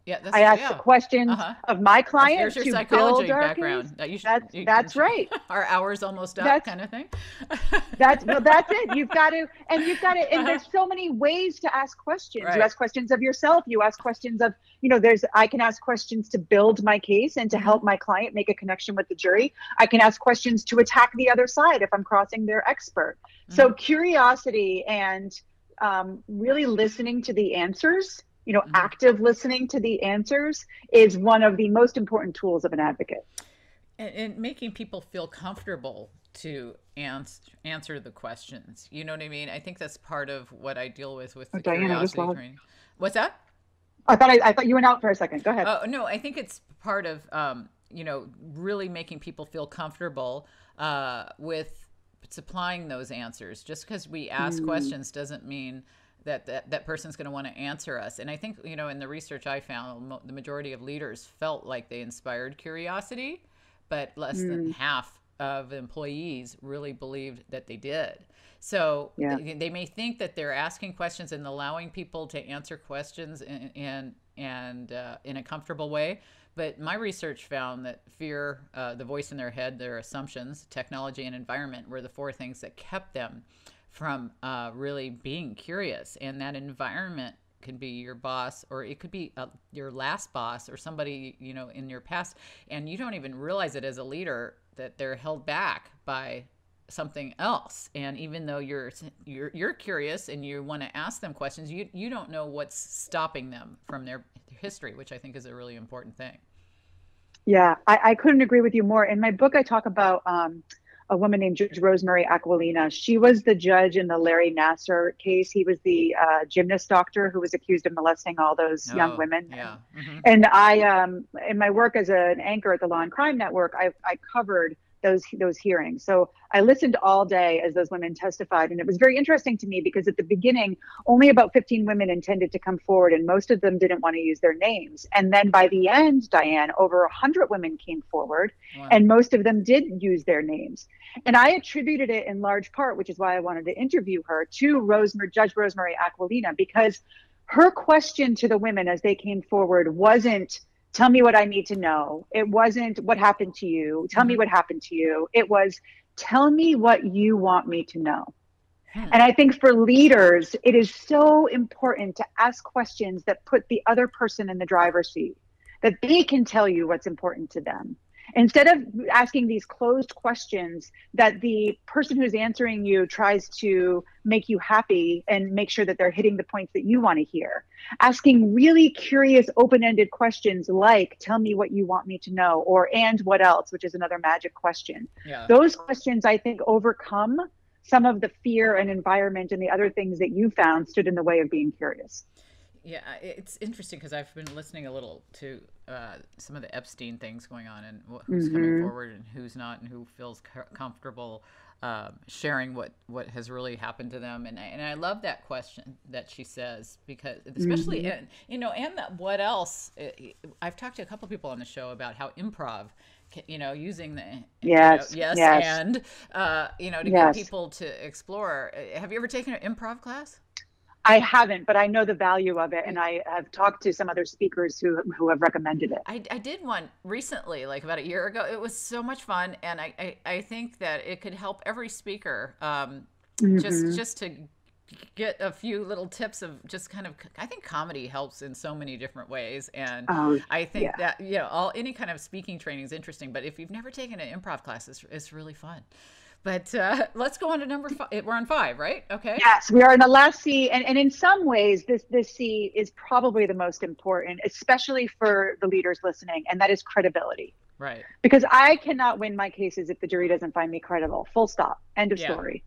Speaker 2: Yeah,
Speaker 3: I ask yeah. the questions uh-huh. of my clients
Speaker 2: your to build our background.
Speaker 3: That you should, that's you, that's right. *laughs*
Speaker 2: Our hours almost up, that's, kind of thing. *laughs*
Speaker 3: that's well, that's it. You've got to, and you've got to, and uh-huh. there's so many ways to ask questions. Right. You ask questions of yourself. You ask questions of, you know, there's I can ask questions to build my case and to help mm-hmm. my client make a connection with the jury. I can ask questions to attack the other side if I'm crossing their expert. Mm-hmm. So curiosity and um, really listening to the answers you know, mm-hmm. active listening to the answers is one of the most important tools of an advocate.
Speaker 2: And, and making people feel comfortable to answer answer the questions. You know what I mean? I think that's part of what I deal with with the oh, curiosity training. What's that?
Speaker 3: I thought I, I, thought you went out for a second. Go ahead.
Speaker 2: Oh no, I think it's part of um, you know really making people feel comfortable uh, with supplying those answers. Just because we ask mm. questions doesn't mean that that, that person's going to want to answer us. And I think, you know, in the research I found, the majority of leaders felt like they inspired curiosity, but less mm. than half of employees really believed that they did. So yeah. they, they, may think that they're asking questions and allowing people to answer questions in, in and uh, in a comfortable way. But my research found that fear, uh, the voice in their head, their assumptions, technology, and environment were the four things that kept them from uh, really being curious. And that environment could be your boss or it could be uh, your last boss or somebody you know in your past and you don't even realize it as a leader that they're held back by something else and even though you're you're, you're curious and you want to ask them questions you you don't know what's stopping them from their, their history which i think is a really important thing
Speaker 3: Yeah, I, I couldn't agree with you more. In my book, I talk about um, a woman named Judge Rosemary Aquilina. She was the judge in the Larry Nassar case. He was the uh, gymnast doctor who was accused of molesting all those oh, young women.
Speaker 2: Yeah. Mm-hmm.
Speaker 3: And I, um, in my work as an anchor at the Law and Crime Network, I, I covered those those hearings. So I listened all day as those women testified, and it was very interesting to me because at the beginning, only about 15 women intended to come forward, and most of them didn't want to use their names. And then by the end, Diane, over 100 women came forward, wow. and most of them did use their names. And I attributed it in large part, which is why I wanted to interview her, to Rosemary, Judge Rosemary Aquilina, because her question to the women as they came forward wasn't tell me what I need to know. It wasn't what happened to you. Tell me mm-hmm. what happened to you. It was tell me what you want me to know. And I think for leaders, it is so important to ask questions that put the other person in the driver's seat, that they can tell you what's important to them instead of asking these closed questions that the person who's answering you tries to make you happy and make sure that they're hitting the points that you want to hear. Asking really curious open-ended questions like tell me what you want me to know or and what else? which is another magic question. Yeah. those questions i think overcome some of the fear and environment and the other things that you found stood in the way of being curious.
Speaker 2: Yeah, it's interesting because I've been listening a little to uh, some of the Epstein things going on and who's mm-hmm. coming forward and who's not and who feels comfortable um, sharing what what has really happened to them. And I, and I love that question that she says because especially mm-hmm. in, you know and that what else? I've talked to a couple people on the show about how improv you know, using the
Speaker 3: yes,
Speaker 2: you know, yes, yes, and uh, you know, to yes. get people to explore. Have you ever taken an improv class?
Speaker 3: I haven't, but I know the value of it, and I have talked to some other speakers who who have recommended it.
Speaker 2: I, I did one recently, like about a year ago. It was so much fun, and I I, I think that it could help every speaker um, mm-hmm. just just to get a few little tips of just kind of I think comedy helps in so many different ways and oh, I think yeah. that you know all any kind of speaking training is interesting but if you've never taken an improv class it's, it's really fun. But uh, *laughs* let's go on to number five. We're on five, right? Okay.
Speaker 3: Yes, we are in the last C, and, and in some ways, this this C is probably the most important, especially for the leaders listening, and that is credibility.
Speaker 2: Right.
Speaker 3: Because I cannot win my cases if the jury doesn't find me credible. Full stop. End of yeah. story.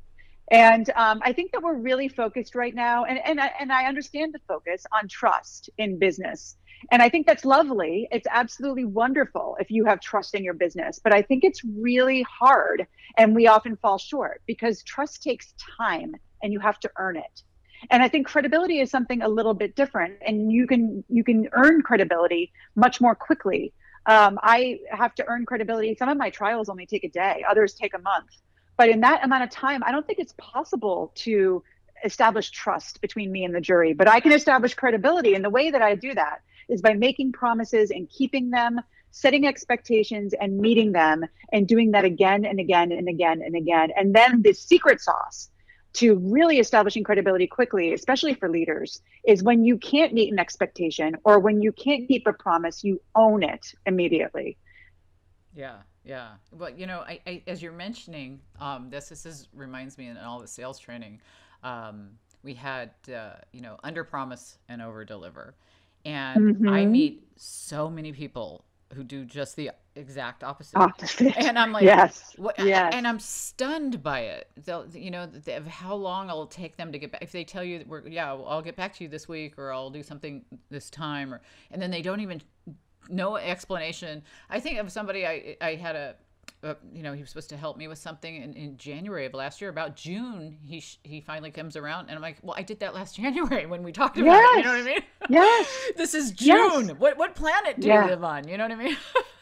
Speaker 3: And um, I think that we're really focused right now, and and I, and I understand the focus on trust in business and I think that's lovely. It's absolutely wonderful if you have trust in your business. But I think it's really hard and we often fall short because trust takes time and you have to earn it. And I think credibility is something a little bit different and you can you can earn credibility much more quickly. Um, I have to earn credibility. Some of my trials only take a day, others take a month. But in that amount of time, I don't think it's possible to establish trust between me and the jury. But I can establish credibility. And the way that I do that is by making promises and keeping them, setting expectations and meeting them, and doing that again and again and again and again. And then the secret sauce to really establishing credibility quickly, especially for leaders, is when you can't meet an expectation or when you can't keep a promise, you own it immediately.
Speaker 2: Yeah, yeah. Well, you know, I, I as you're mentioning um, this, this is, reminds me in all the sales training. Um, we had, uh, you know, under promise and over deliver. And mm-hmm. I meet so many people who do just the exact opposite.
Speaker 3: Opposite.
Speaker 2: And I'm like,
Speaker 3: yes, what? yes.
Speaker 2: And I'm stunned by it. They'll, you know, how long it'll take them to get back. If they tell you, that we're, yeah, I'll get back to you this week, or I'll do something this time, or and then they don't even no explanation. I think of somebody I I had a uh, you know, he was supposed to help me with something in, in January of last year. About June, he sh- he finally comes around, and I'm like, well, I did that last *laughs* January when we talked about yes. it. You know what I mean? *laughs*
Speaker 3: Yes.
Speaker 2: this is June. Yes. What what planet do yeah. you live on? You know what I mean?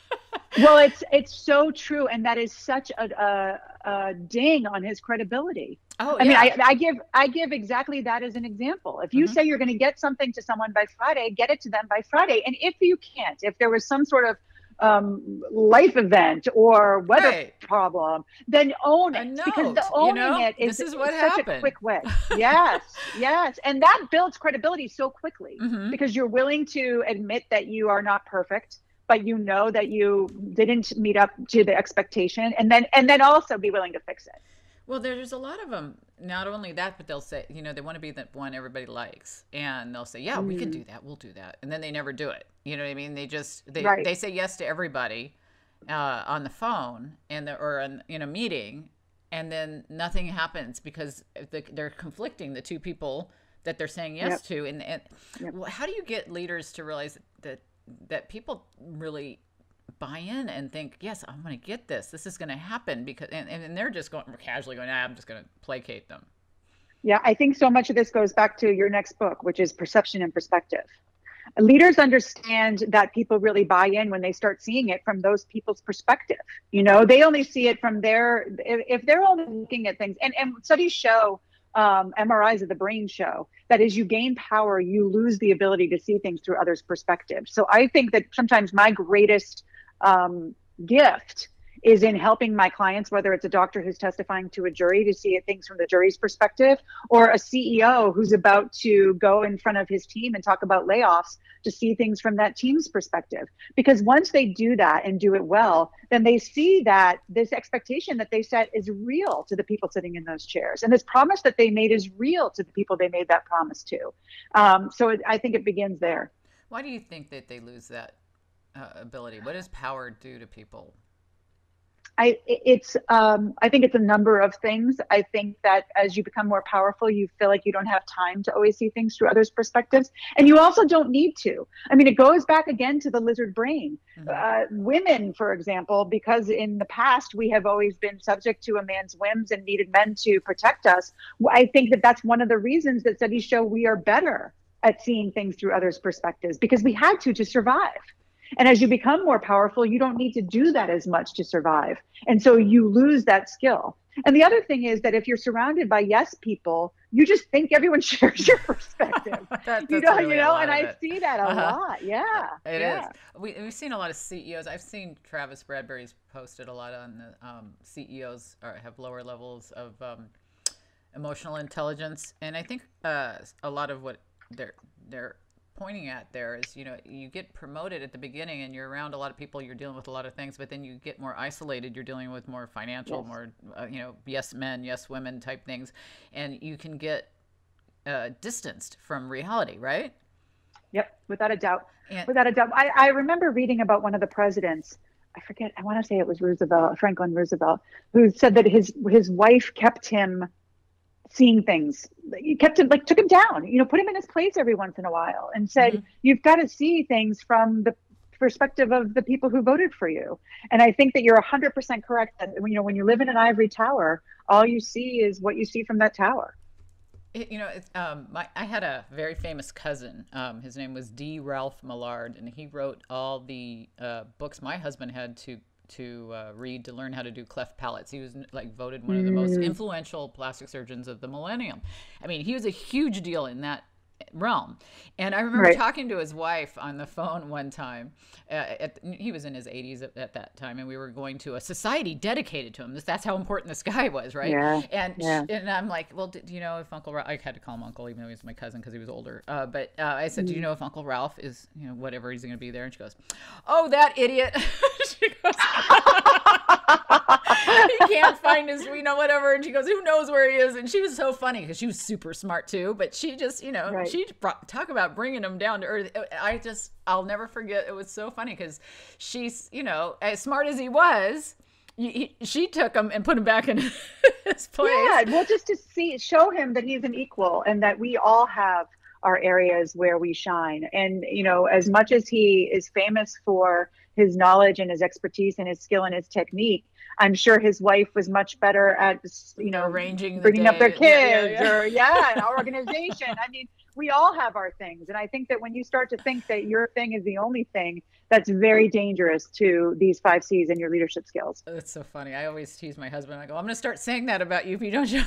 Speaker 2: *laughs*
Speaker 3: well, it's it's so true, and that is such a, a, a ding on his credibility.
Speaker 2: Oh,
Speaker 3: I
Speaker 2: yeah.
Speaker 3: mean, I, I, give I give exactly that as an example. If you mm-hmm. say you're going to get something to someone by Friday, get it to them by Friday. And if you can't, if there was some sort of um, life event or weather right. problem, then own it
Speaker 2: note,
Speaker 3: because the owning
Speaker 2: you know,
Speaker 3: it is,
Speaker 2: this is what
Speaker 3: such
Speaker 2: happened.
Speaker 3: a quick way. *laughs* yes, yes, and that builds credibility so quickly mm-hmm. because you're willing to admit that you are not perfect, but you know that you didn't meet up to the expectation, and then and then also be willing to fix it.
Speaker 2: Well, there's a lot of them. Not only that, but they'll say, you know, they want to be the one everybody likes, and they'll say, "Yeah, mm. we can do that. We'll do that," and then they never do it. You know what I mean? They just they right. they say yes to everybody uh, on the phone and the, or in, in a meeting, and then nothing happens because the, they're conflicting the two people that they're saying yes yep. to. And, and yep. how do you get leaders to realize that that people really buy in and think, yes, I'm going to get this. This is going to happen because, and, and they're just going casually going, ah, I'm just going to placate them.
Speaker 3: Yeah, I think so much of this goes back to your next book, which is perception and perspective. Leaders understand that people really buy in when they start seeing it from those people's perspective. You know, they only see it from their, if, they're only looking at things, and, and studies show um, MRIs of the brain show that as you gain power, you lose the ability to see things through others' perspective. So I think that sometimes my greatest um, gift is in helping my clients, whether it's a doctor who's testifying to a jury to see things from the jury's perspective, or a CEO who's about to go in front of his team and talk about layoffs to see things from that team's perspective. Because once they do that and do it well, then they see that this expectation that they set is real to the people sitting in those chairs. And this promise that they made is real to the people they made that promise to. Um, so it, I think it begins there.
Speaker 2: Why do you think that they lose that uh, ability? What does power do to people?
Speaker 3: I it's um, I think it's a number of things. I think that as you become more powerful, you feel like you don't have time to always see things through others' perspectives, and you also don't need to. I mean, it goes back again to the lizard brain. Mm-hmm. Uh, women, for example, because in the past we have always been subject to a man's whims and needed men to protect us. I think that that's one of the reasons that studies show we are better at seeing things through others' perspectives because we had to to survive. And as you become more powerful, you don't need to do that as much to survive. And so you lose that skill. And the other thing is that if you're surrounded by yes people, you just think everyone *laughs* shares your perspective. *laughs* that, you know, really you know, and I it. see that a uh-huh. lot. Yeah,
Speaker 2: it
Speaker 3: yeah.
Speaker 2: is. We we've seen a lot of CEOs. I've seen Travis Bradberry's posted a lot on the um, CEOs are, have lower levels of um, emotional intelligence, and I think uh, a lot of what they're they're pointing at there is you know you get promoted at the beginning and you're around a lot of people you're dealing with a lot of things but then you get more isolated you're dealing with more financial yes. more uh, you know yes men yes women type things and you can get uh, distanced from reality right?
Speaker 3: Yep without a doubt. And, without a doubt. I, I remember reading about one of the presidents I forget I want to say it was Roosevelt Franklin Roosevelt who said that his his wife kept him seeing things. You kept him like took him down, you know, put him in his place every once in a while and said, mm-hmm. you've got to see things from the perspective of the people who voted for you. And I think that you're 100% correct that, you know, when you live in an ivory tower, all you see is what you see from that tower.
Speaker 2: It, you know, um, my, I had a very famous cousin. Um, his name was D. Ralph Millard, and he wrote all the uh, books my husband had to to uh, read to learn how to do cleft palates. He was like voted one of the most mm. influential plastic surgeons of the millennium. I mean, he was a huge deal in that realm. And I remember right. talking to his wife on the phone one time. Uh, at, he was in his 80s at, at, that time, and we were going to a society dedicated to him. This, that's how important this guy was, right?
Speaker 3: Yeah.
Speaker 2: And
Speaker 3: yeah.
Speaker 2: and I'm like, well, do, do you know if Uncle Ralph? I had to call him Uncle, even though he was my cousin because he was older. Uh, but uh, I said, mm-hmm. do you mm. know if Uncle Ralph is, you know, whatever he's going to be there? And she goes, oh, that idiot. *laughs* she goes. He can't find his, you know, whatever. And she goes, who knows where he is? And she was so funny because she was super smart too. But she just, you know, right. she brought, talk about bringing him down to earth. Uh, I just, I'll never forget. It was so funny because she's, you know, as smart as he was, he, she took him and put him back in *laughs* his place.
Speaker 3: Yeah, well, just to see, show him that he's an equal and that we all have our areas where we shine. And, you know, as much as he is famous for his knowledge and his expertise and his skill and his technique, I'm sure his wife was much better at, you know,
Speaker 2: arranging,
Speaker 3: bringing up their kids yeah, yeah, or yeah, *laughs* an organization. I mean, we all have our things. And I think that when you start to think that your thing is the only thing, that's very dangerous to these five C's and your leadership skills.
Speaker 2: That's so funny. I always tease my husband. I go, I'm going to start saying that about you if you don't show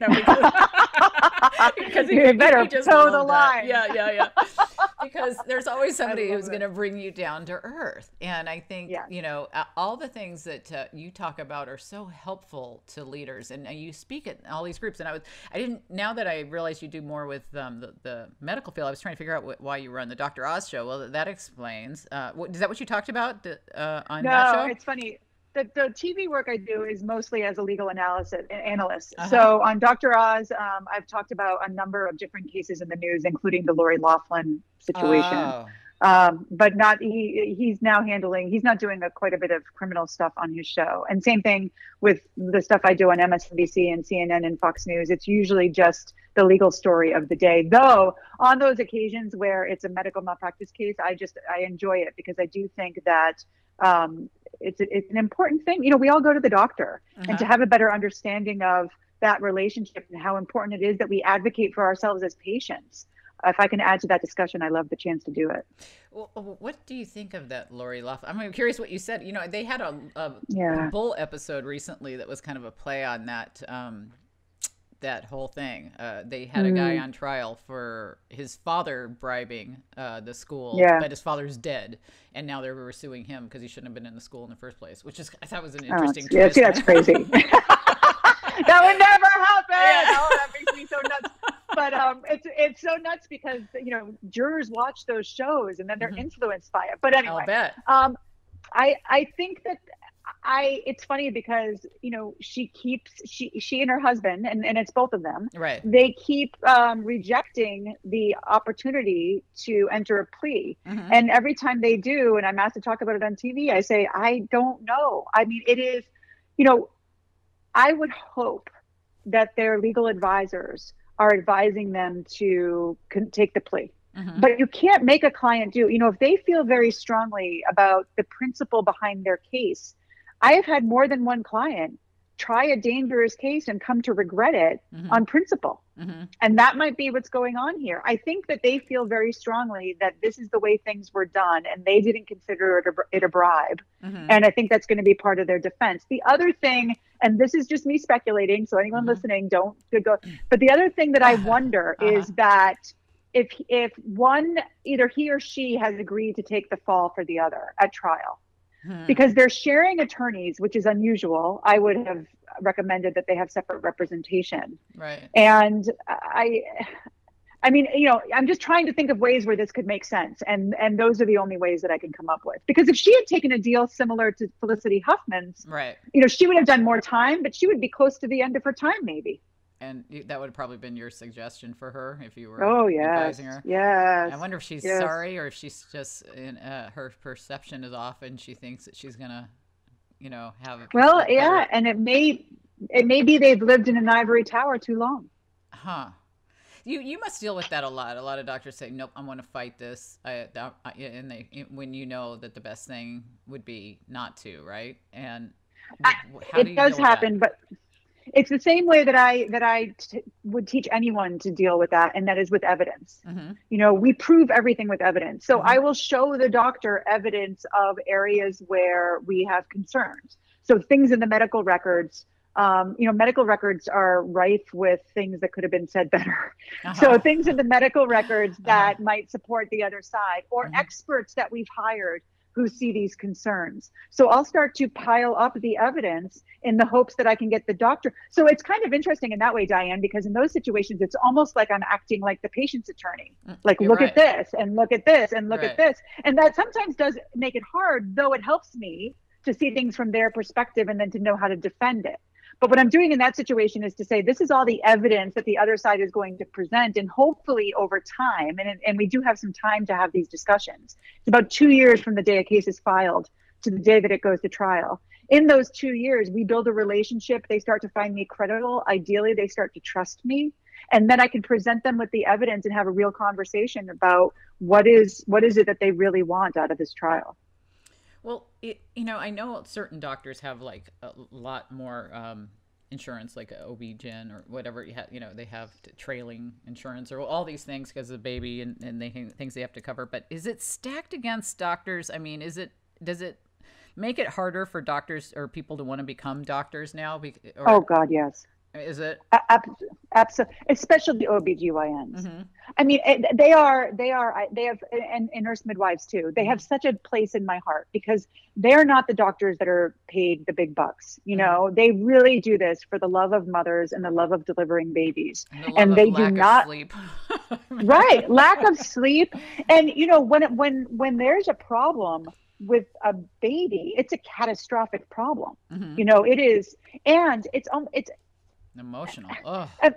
Speaker 2: *laughs* *laughs* you know, because,
Speaker 3: he, you better he just toe the line.
Speaker 2: Yeah, yeah, yeah. *laughs* because there's always somebody who's going to bring you down to earth. And I think, yeah. you know, all the things that uh, you talk about are so helpful to leaders. And you speak at all these groups. And I was, I didn't, now that I realize you do more with um, the, the, medical field, I was trying to figure out why you run the Dr. Oz show. Well, that explains. Uh, what, is that what you talked about uh, on
Speaker 3: no,
Speaker 2: that show?
Speaker 3: No, it's funny the, the TV work I do is mostly as a legal analysis analyst. Uh-huh. So on Dr. Oz, um, I've talked about a number of different cases in the news, including the Lori Loughlin situation. Oh. Um, but not he he's now handling he's not doing a, quite a bit of criminal stuff on his show and same thing with the stuff i do on msnbc and cnn and fox news it's usually just the legal story of the day though on those occasions where it's a medical malpractice case i just i enjoy it because i do think that um, it's it's an important thing. You know, we all go to the doctor, uh-huh. and to uh-huh. have a better understanding of that relationship and how important it is that we advocate for ourselves as patients. If I can add to that discussion, I love the chance to do it.
Speaker 2: Well, what do you think of that, Lori Loughlin? I'm curious what you said. You know, they had a, a, yeah. bull episode recently that was kind of a play on that. Um, that whole thing. Uh, they had mm. a guy mm. on trial for his father bribing uh, the school, yeah. but his father's dead, and now they're suing him because he shouldn't have been in the school in the first place. Which is I thought was an oh, interesting.
Speaker 3: Oh, yeah, see, that's crazy. *laughs* *laughs* that would never happen. Yeah. Oh, that makes me so nuts. But um, it's it's so nuts because you know jurors watch those shows and then they're mm-hmm. influenced by it. But anyway,
Speaker 2: I'll bet.
Speaker 3: Um, I I think that I it's funny because you know she keeps she she and her husband and, and it's both of them
Speaker 2: right
Speaker 3: they keep um, rejecting the opportunity to enter a plea mm-hmm. and every time they do and I'm asked to talk about it on TV I say I don't know I mean it is you know I would hope that their legal advisors are advising them to con- take the plea Mm-hmm. But you can't make a client do, you know, if they feel very strongly about the principle behind their case, I have had more than one client try a dangerous case and come to regret it mm-hmm. on principle. Mm-hmm. And that might be what's going on here. I think that they feel very strongly that this is the way things were done and they didn't consider it a, it a bribe. Mm-hmm. And I think that's going to be part of their defense. The other thing, and this is just me speculating, so anyone mm-hmm. listening, don't go. But the other thing that I *laughs* wonder uh-huh. is that if if one either he or she has agreed to take the fall for the other at trial hmm. because they're sharing attorneys which is unusual. I would have recommended that they have separate representation.
Speaker 2: Right.
Speaker 3: And i i mean you know i'm just trying to think of ways where this could make sense. And and those are the only ways that i can come up with. Because if she had taken a deal similar to felicity huffman's
Speaker 2: right.
Speaker 3: you know she would have done more time but she would be close to the end of her time maybe
Speaker 2: and that would have probably been your suggestion for her if you were
Speaker 3: oh yeah advising
Speaker 2: her.
Speaker 3: Yes.
Speaker 2: I wonder if she's
Speaker 3: yes.
Speaker 2: sorry or if she's just in uh, her perception is off and she thinks that she's gonna, you know, have.
Speaker 3: Well, yeah, and it may it may be they've lived in an ivory tower too long.
Speaker 2: Huh. You you must deal with that a lot. A lot of doctors say, "Nope, I'm going to fight this," I, I, and they when you know that the best thing would be not to, right? And
Speaker 3: how it do does happen, but it's the same way that I that I t- would teach anyone to deal with that, and that is with evidence. Mm-hmm. You know, we prove everything with evidence. So mm-hmm. I will show the doctor evidence of areas where we have concerns. So things in the medical records. Um, you know, medical records are rife with things that could have been said better. *laughs* Uh-huh. So things in the medical records uh-huh. that uh-huh. might support the other side, or mm-hmm. experts that we've hired who see these concerns. So I'll start to pile up the evidence in the hopes that I can get the doctor. So it's kind of interesting in that way, Diane, because in those situations, it's almost like I'm acting like the patient's attorney. Mm, like, You're look right. at this and look at this and look right. at this. And that sometimes does make it hard, though it helps me to see things from their perspective and then to know how to defend it. But what I'm doing in that situation is to say this is all the evidence that the other side is going to present, and hopefully over time, and and we do have some time to have these discussions. It's about two years from the day a case is filed to the day that it goes to trial. In those two years, we build a relationship. They start to find me credible. Ideally, they start to trust me, and then I can present them with the evidence and have a real conversation about what is what is it that they really want out of this trial.
Speaker 2: Well, it, you know, I know certain doctors have like a lot more um, insurance, like OB-GYN or whatever. You, have, you know, they have trailing insurance or all these things because of the baby and, and they things they have to cover. But is it stacked against doctors? I mean, is it does it make it harder for doctors or people to want to become doctors now?
Speaker 3: Or, oh God, yes.
Speaker 2: Is it?
Speaker 3: Absolutely, especially the OBGYNs. Mm-hmm. I mean, they are, they are, they have, and, and nurse midwives too. They have mm-hmm. such a place in my heart because they're not the doctors that are paid the big bucks. You mm-hmm. know, they really do this for the love of mothers and the love of delivering babies.
Speaker 2: And, the and they do not. sleep. *laughs*
Speaker 3: right, lack of sleep, and you know, when it, when when there's a problem with a baby, it's a catastrophic problem. Mm-hmm. You know, it is, and it's um, it's
Speaker 2: emotional. Ugh.
Speaker 3: And,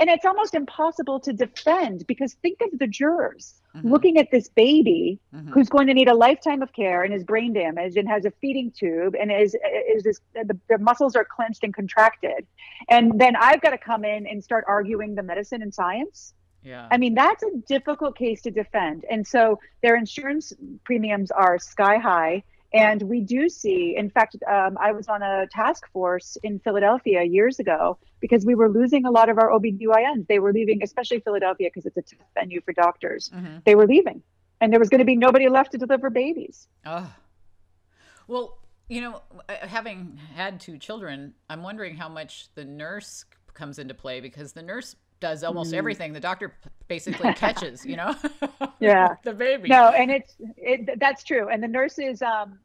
Speaker 3: and it's almost impossible to defend because think of the jurors mm-hmm. looking at this baby mm-hmm. who's going to need a lifetime of care and is brain damaged and has a feeding tube and is is this, the, the muscles are clenched and contracted, and then I've got to come in and start arguing the medicine and science.
Speaker 2: Yeah.
Speaker 3: I mean, that's a difficult case to defend. And so their insurance premiums are sky high. And we do see, in fact, um, I was on a task force in Philadelphia years ago because we were losing a lot of our OBGYNs. They were leaving, especially Philadelphia, because it's a tough venue for doctors. Mm-hmm. They were leaving, and there was going to be nobody left to deliver babies.
Speaker 2: Oh. Well, you know, having had two children, I'm wondering how much the nurse comes into play because the nurse does almost mm. everything. The doctor basically *laughs* catches, you know,
Speaker 3: yeah, *laughs*
Speaker 2: the baby.
Speaker 3: No, and it's it, that's true. And the nurses, um,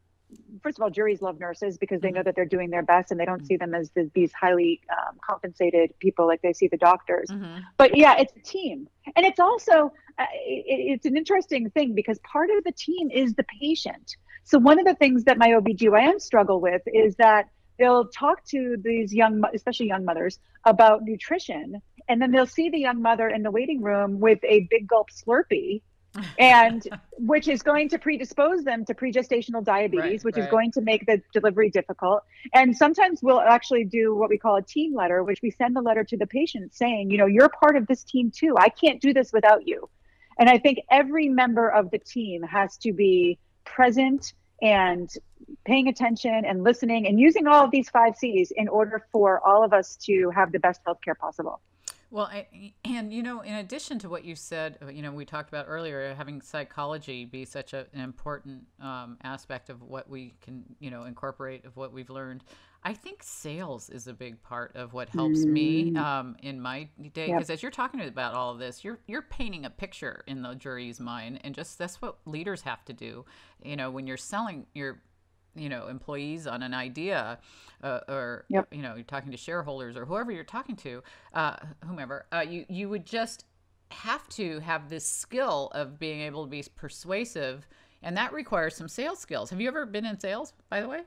Speaker 3: first of all, juries love nurses because they mm-hmm. know that they're doing their best and they don't mm-hmm. see them as the, these highly um, compensated people like they see the doctors. Mm-hmm. But yeah, it's a team, and it's also uh, it, it's an interesting thing because part of the team is the patient. So one of the things that my OBGYN struggle with is that they'll talk to these young, especially young mothers, about nutrition, and then they'll see the young mother in the waiting room with a big gulp Slurpee, and which is going to predispose them to pregestational diabetes, right, which right. is going to make the delivery difficult. And sometimes we'll actually do what we call a team letter, which we send the letter to the patient saying, you know, you're part of this team too. I can't do this without you. And I think every member of the team has to be present and paying attention and listening and using all of these five C's in order for all of us to have the best healthcare possible.
Speaker 2: Well, I, and you know, in addition to what you said, you know, we talked about earlier, having psychology be such a, an important um, aspect of what we can, you know, incorporate of what we've learned. I think sales is a big part of what helps mm. me um, in my day because yep. as you're talking about all of this, you're you're painting a picture in the jury's mind, and just that's what leaders have to do. You know, when you're selling your you know employees on an idea uh, or yep. you know you're talking to shareholders or whoever you're talking to uh, whomever uh, you you would just have to have this skill of being able to be persuasive and that requires some sales skills. Have you ever been in sales, by the way?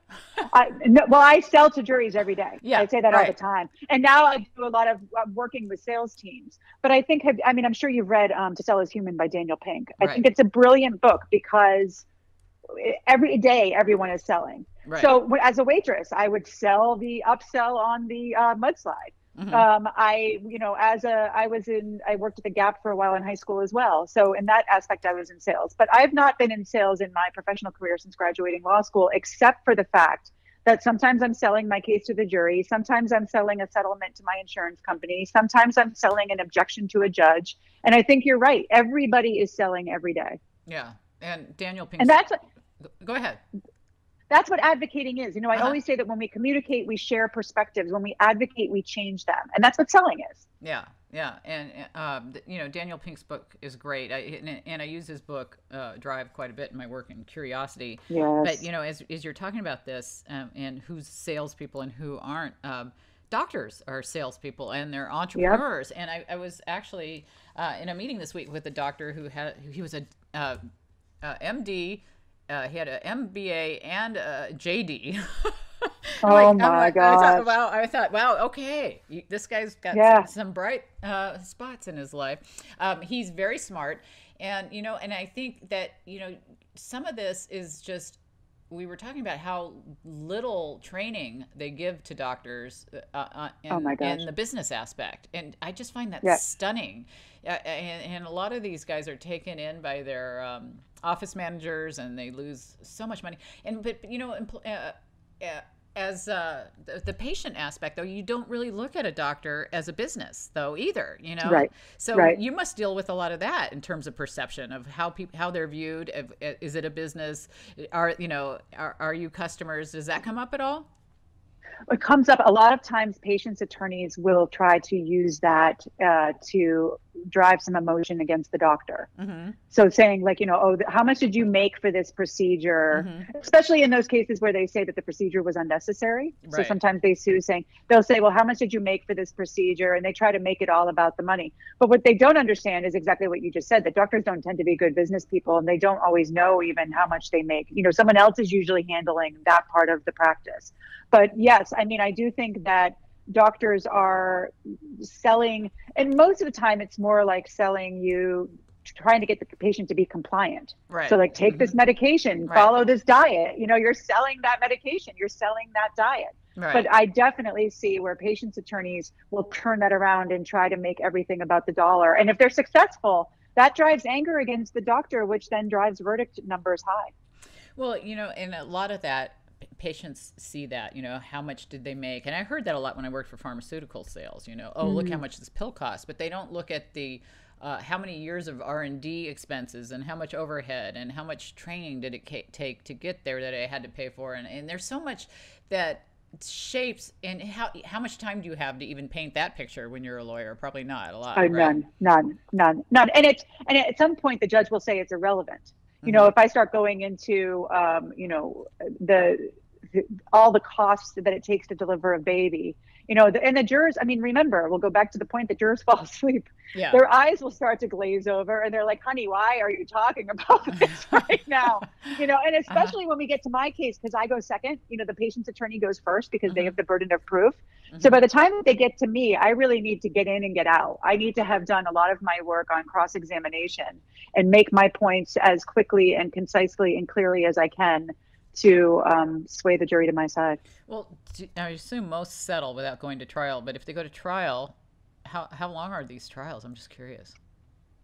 Speaker 3: I, no, well, I sell to juries every day. Yeah, I say that right. all the time. And now I do a lot of uh, working with sales teams. But I think, I mean, I'm sure you've read um, "To Sell Is Human" by Daniel Pink. I right. think it's a brilliant book because every day everyone is selling. Right. So as a waitress, I would sell the upsell on the uh, mudslide. Mm-hmm. Um, I, you know, as a, I was in, I worked at the Gap for a while in high school as well. So in that aspect, I was in sales. But I've not been in sales in my professional career since graduating law school, except for the fact that sometimes I'm selling my case to the jury. Sometimes I'm selling a settlement to my insurance company. Sometimes I'm selling an objection to a judge. And I think you're right. Everybody is selling every day.
Speaker 2: Yeah. And Daniel Pink.
Speaker 3: And that's
Speaker 2: Go ahead.
Speaker 3: That's what advocating is. You know, I uh-huh. always say that when we communicate, we share perspectives. When we advocate, we change them, and that's what selling is.
Speaker 2: Yeah, yeah, and um, you know, Daniel Pink's book is great, I, and, and, I use his book uh, Drive quite a bit in my work in Curiosity.
Speaker 3: Yes.
Speaker 2: But you know, as as you're talking about this, um, and who's salespeople and who aren't. Um, doctors are salespeople and they're entrepreneurs. Yep. And I, I, was actually uh, in a meeting this week with a doctor who had he was a uh, uh MD uh, he had an MBA and a JD. *laughs*
Speaker 3: oh like, my god!
Speaker 2: I thought, wow, I thought, wow, okay, this guy's got yeah. some, some, bright uh, spots in his life. Um, he's very smart, and you know, and I think that you know, some of this is just we were talking about how little training they give to doctors uh, uh, in, oh in, the business aspect, and I just find that yes. stunning. Uh, and, and, a lot of these guys are taken in by their um, office managers, and they lose so much money. And but you know, uh, uh, as uh, the, the, patient aspect, though, you don't really look at a doctor as a business, though, either. You know,
Speaker 3: right?
Speaker 2: So
Speaker 3: right.
Speaker 2: you must deal with a lot of that in terms of perception of how people how they're viewed. If, is it a business? Are you know are, are you customers? Does that come up at all?
Speaker 3: It comes up a lot of times. Patients' attorneys will try to use that uh, to drive some emotion against the doctor. Mm-hmm. So saying like, you know, oh, how much did you make for this procedure? Mm-hmm. Especially in those cases where they say that the procedure was unnecessary. Right. So sometimes they sue saying they'll say, well, how much did you make for this procedure? And they try to make it all about the money. But what they don't understand is exactly what you just said. That doctors don't tend to be good business people, and they don't always know even how much they make. You know, someone else is usually handling that part of the practice. But yes, I mean, I do think that doctors are selling and most of the time it's more like selling you trying to get the patient to be compliant.
Speaker 2: Right.
Speaker 3: So like take mm-hmm. this medication right. follow this diet. You know you're selling that medication. You're selling that diet. Right. but i definitely see where patients attorneys will turn that around and try to make everything about the dollar. And if they're successful that drives anger against the doctor which then drives verdict numbers high.
Speaker 2: Well you know and a lot of that patients see that you know how much did they make and i heard that a lot when i worked for pharmaceutical sales you know oh mm-hmm. look how mm-hmm. much this pill costs but they don't look at the uh, how many years of r&d expenses and how much overhead and how much training did it ca- take to get there that i had to pay for and, and there's so much that shapes and how how much time do you have to even paint that picture when you're a lawyer probably not a lot oh, right?
Speaker 3: none none none none and it's and at some point the judge will say it's irrelevant you know, if I start going into, um, you know, the, all the costs that it takes to deliver a baby, you know, the, and the jurors, I mean, remember, we'll go back to the point that jurors *laughs* fall asleep. Yeah. Their eyes will start to glaze over and they're like, honey, why are you talking about *laughs* this right now? You know, and uh-huh. especially uh-huh. when we get to my case, because I go second, you know, the patient's attorney goes first because uh-huh. they have the burden of proof. Uh-huh. So by the time they get to me, I really need to get in and get out. I need to have done a lot of my work on cross examination and make my points as quickly and concisely and clearly as I can to um, sway the jury to my side.
Speaker 2: Well, I assume most settle without going to trial, but if they go to trial, how, how long are these trials? I'm just curious.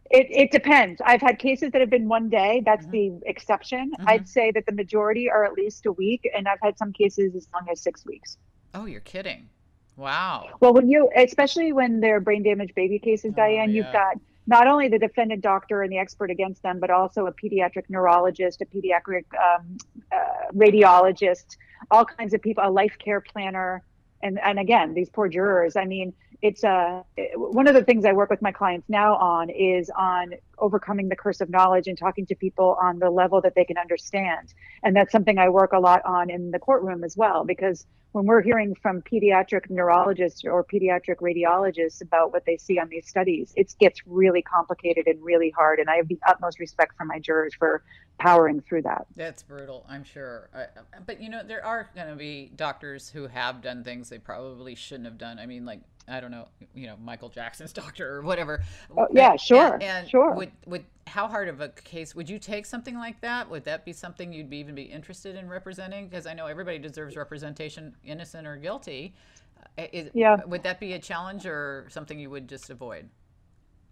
Speaker 3: It, it depends. I've had cases that have been one day. That's mm-hmm. the exception. Mm-hmm. I'd say that the majority are at least a week, and I've had some cases as long as six weeks.
Speaker 2: Oh, you're kidding. Wow.
Speaker 3: Well, when you, especially when they're brain damaged baby cases, oh, Diane, yeah. you've got not only the defendant doctor and the expert against them, but also a pediatric neurologist, a pediatric um, uh, radiologist, all kinds of people, a life care planner. And, and again, these poor jurors, I mean, it's uh, one of the things I work with my clients now on is on overcoming the curse of knowledge and talking to people on the level that they can understand. And that's something I work a lot on in the courtroom as well, because when we're hearing from pediatric neurologists or pediatric radiologists about what they see on these studies, it gets really complicated and really hard. And I have the utmost respect for my jurors for powering through that.
Speaker 2: That's brutal, I'm sure. But you know, there are going to be doctors who have done things they probably shouldn't have done. I mean, like I don't know, you know, Michael Jackson's *laughs* doctor or whatever.
Speaker 3: Oh, yeah, sure, and, and sure.
Speaker 2: Would would how hard of a case would you take something like that? Would that be something you'd be even be interested in representing? Because I know everybody deserves representation, innocent or guilty. Uh, is, yeah. Would that be a challenge or something you would just avoid?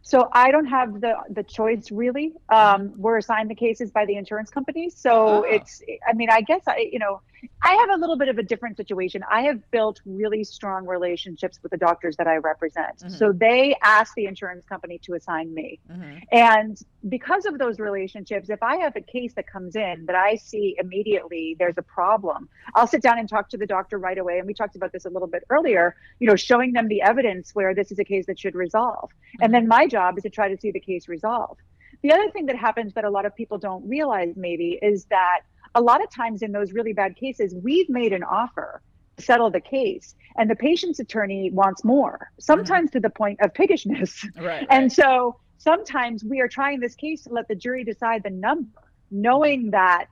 Speaker 3: So I don't have the the choice really. Um, we're assigned the cases by the insurance companies, so oh. it's. I mean, I guess I you know I have a little bit of a different situation. I have built really strong relationships with the doctors that I represent. Mm-hmm. So they ask the insurance company to assign me. Mm-hmm. And because of those relationships, if I have a case that comes in that I see immediately there's a problem, I'll sit down and talk to the doctor right away. And we talked about this a little bit earlier, you know, showing them the evidence where this is a case that should resolve. Mm-hmm. And then my job is to try to see the case resolved. The other thing that happens that a lot of people don't realize maybe is that a lot of times in those really bad cases, we've made an offer to settle the case and the patient's attorney wants more, sometimes mm-hmm. to the point of piggishness. *laughs*
Speaker 2: Right,
Speaker 3: and
Speaker 2: right.
Speaker 3: so sometimes we are trying this case to let the jury decide the number, knowing that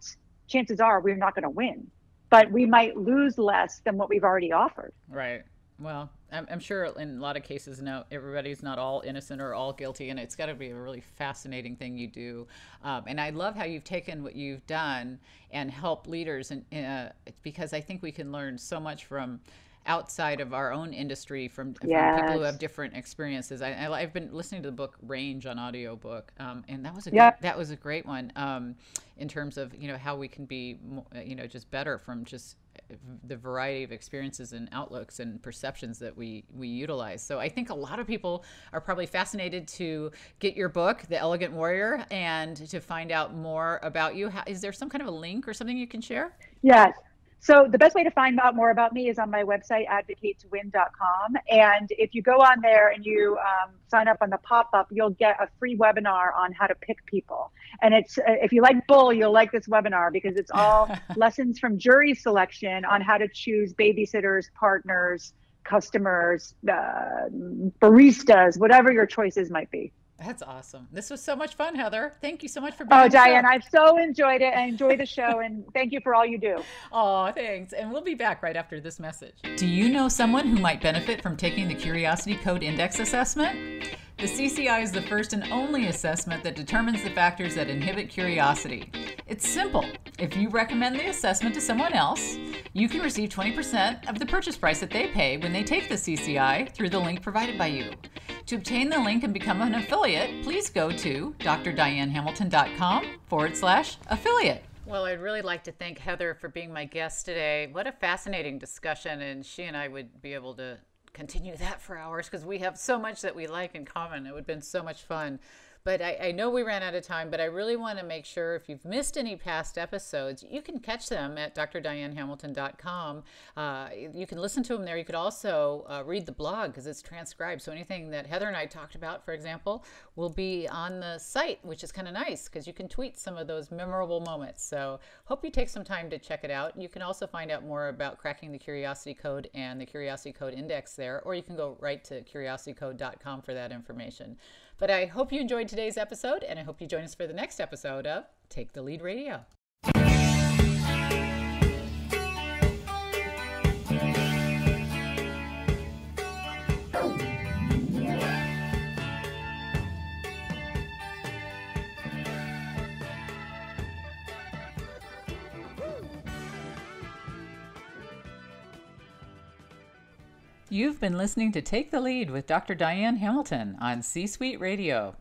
Speaker 3: chances are we're not going to win, but we might lose less than what we've already offered.
Speaker 2: Right. Well, I'm, I'm, sure in a lot of cases now everybody's not all innocent or all guilty, and it's got to be a really fascinating thing you do. Um, and I love how you've taken what you've done and helped leaders, and uh, because I think we can learn so much from outside of our own industry from, from people who have different experiences. I, have been listening to the book Range on audiobook, um, and that was a yep. that was a great one um, in terms of you know how we can be you know just better from just the variety of experiences and outlooks and perceptions that we we utilize. So I think a lot of people are probably fascinated to get your book, The Elegant Warrior, and to find out more about you. How, is there some kind of a link or something you can share?
Speaker 3: Yes. So the best way to find out more about me is on my website, advocatetowin.com. And if you go on there and you um, sign up on the pop-up, you'll get a free webinar on how to pick people. And it's uh, if you like bull, you'll like this webinar because it's all *laughs* lessons from jury selection on how to choose babysitters, partners, customers, uh, baristas, whatever your choices might be.
Speaker 2: That's awesome. This was so much fun, Heather. Thank you so much for oh, being
Speaker 3: Oh, Diane, I've so enjoyed it. I enjoy the show and thank you for all you do. *laughs*
Speaker 2: Oh, thanks. And we'll be back right after this message. Do you know someone who might benefit from taking the Curiosity Code Index assessment? The CCI is the first and only assessment that determines the factors that inhibit curiosity. It's simple. If you recommend the assessment to someone else, you can receive 20% of the purchase price that they pay when they take the CCI through the link provided by you. To obtain the link and become an affiliate, please go to drdianehamilton.com forward slash affiliate. Well, I'd really like to thank Heather for being my guest today. What a fascinating discussion, and she and I would be able to continue that for hours because we have so much that we like in common. It would have been so much fun. But I, I, know we ran out of time, but I really want to make sure if you've missed any past episodes, you can catch them at drdianehamilton.com. Uh, you can listen to them there. You could also uh, read the blog because it's transcribed. So anything that Heather and I talked about, for example, will be on the site, which is kind of nice because you can tweet some of those memorable moments. So hope you take some time to check it out. You can also find out more about cracking the Curiosity Code and the Curiosity Code Index there, or you can go right to curiositycode.com for that information. But I hope you enjoyed today's episode, and I hope you join us for the next episode of Take the Lead Radio. You've been listening to Take the Lead with Dr. Diane Hamilton on C Suite Radio.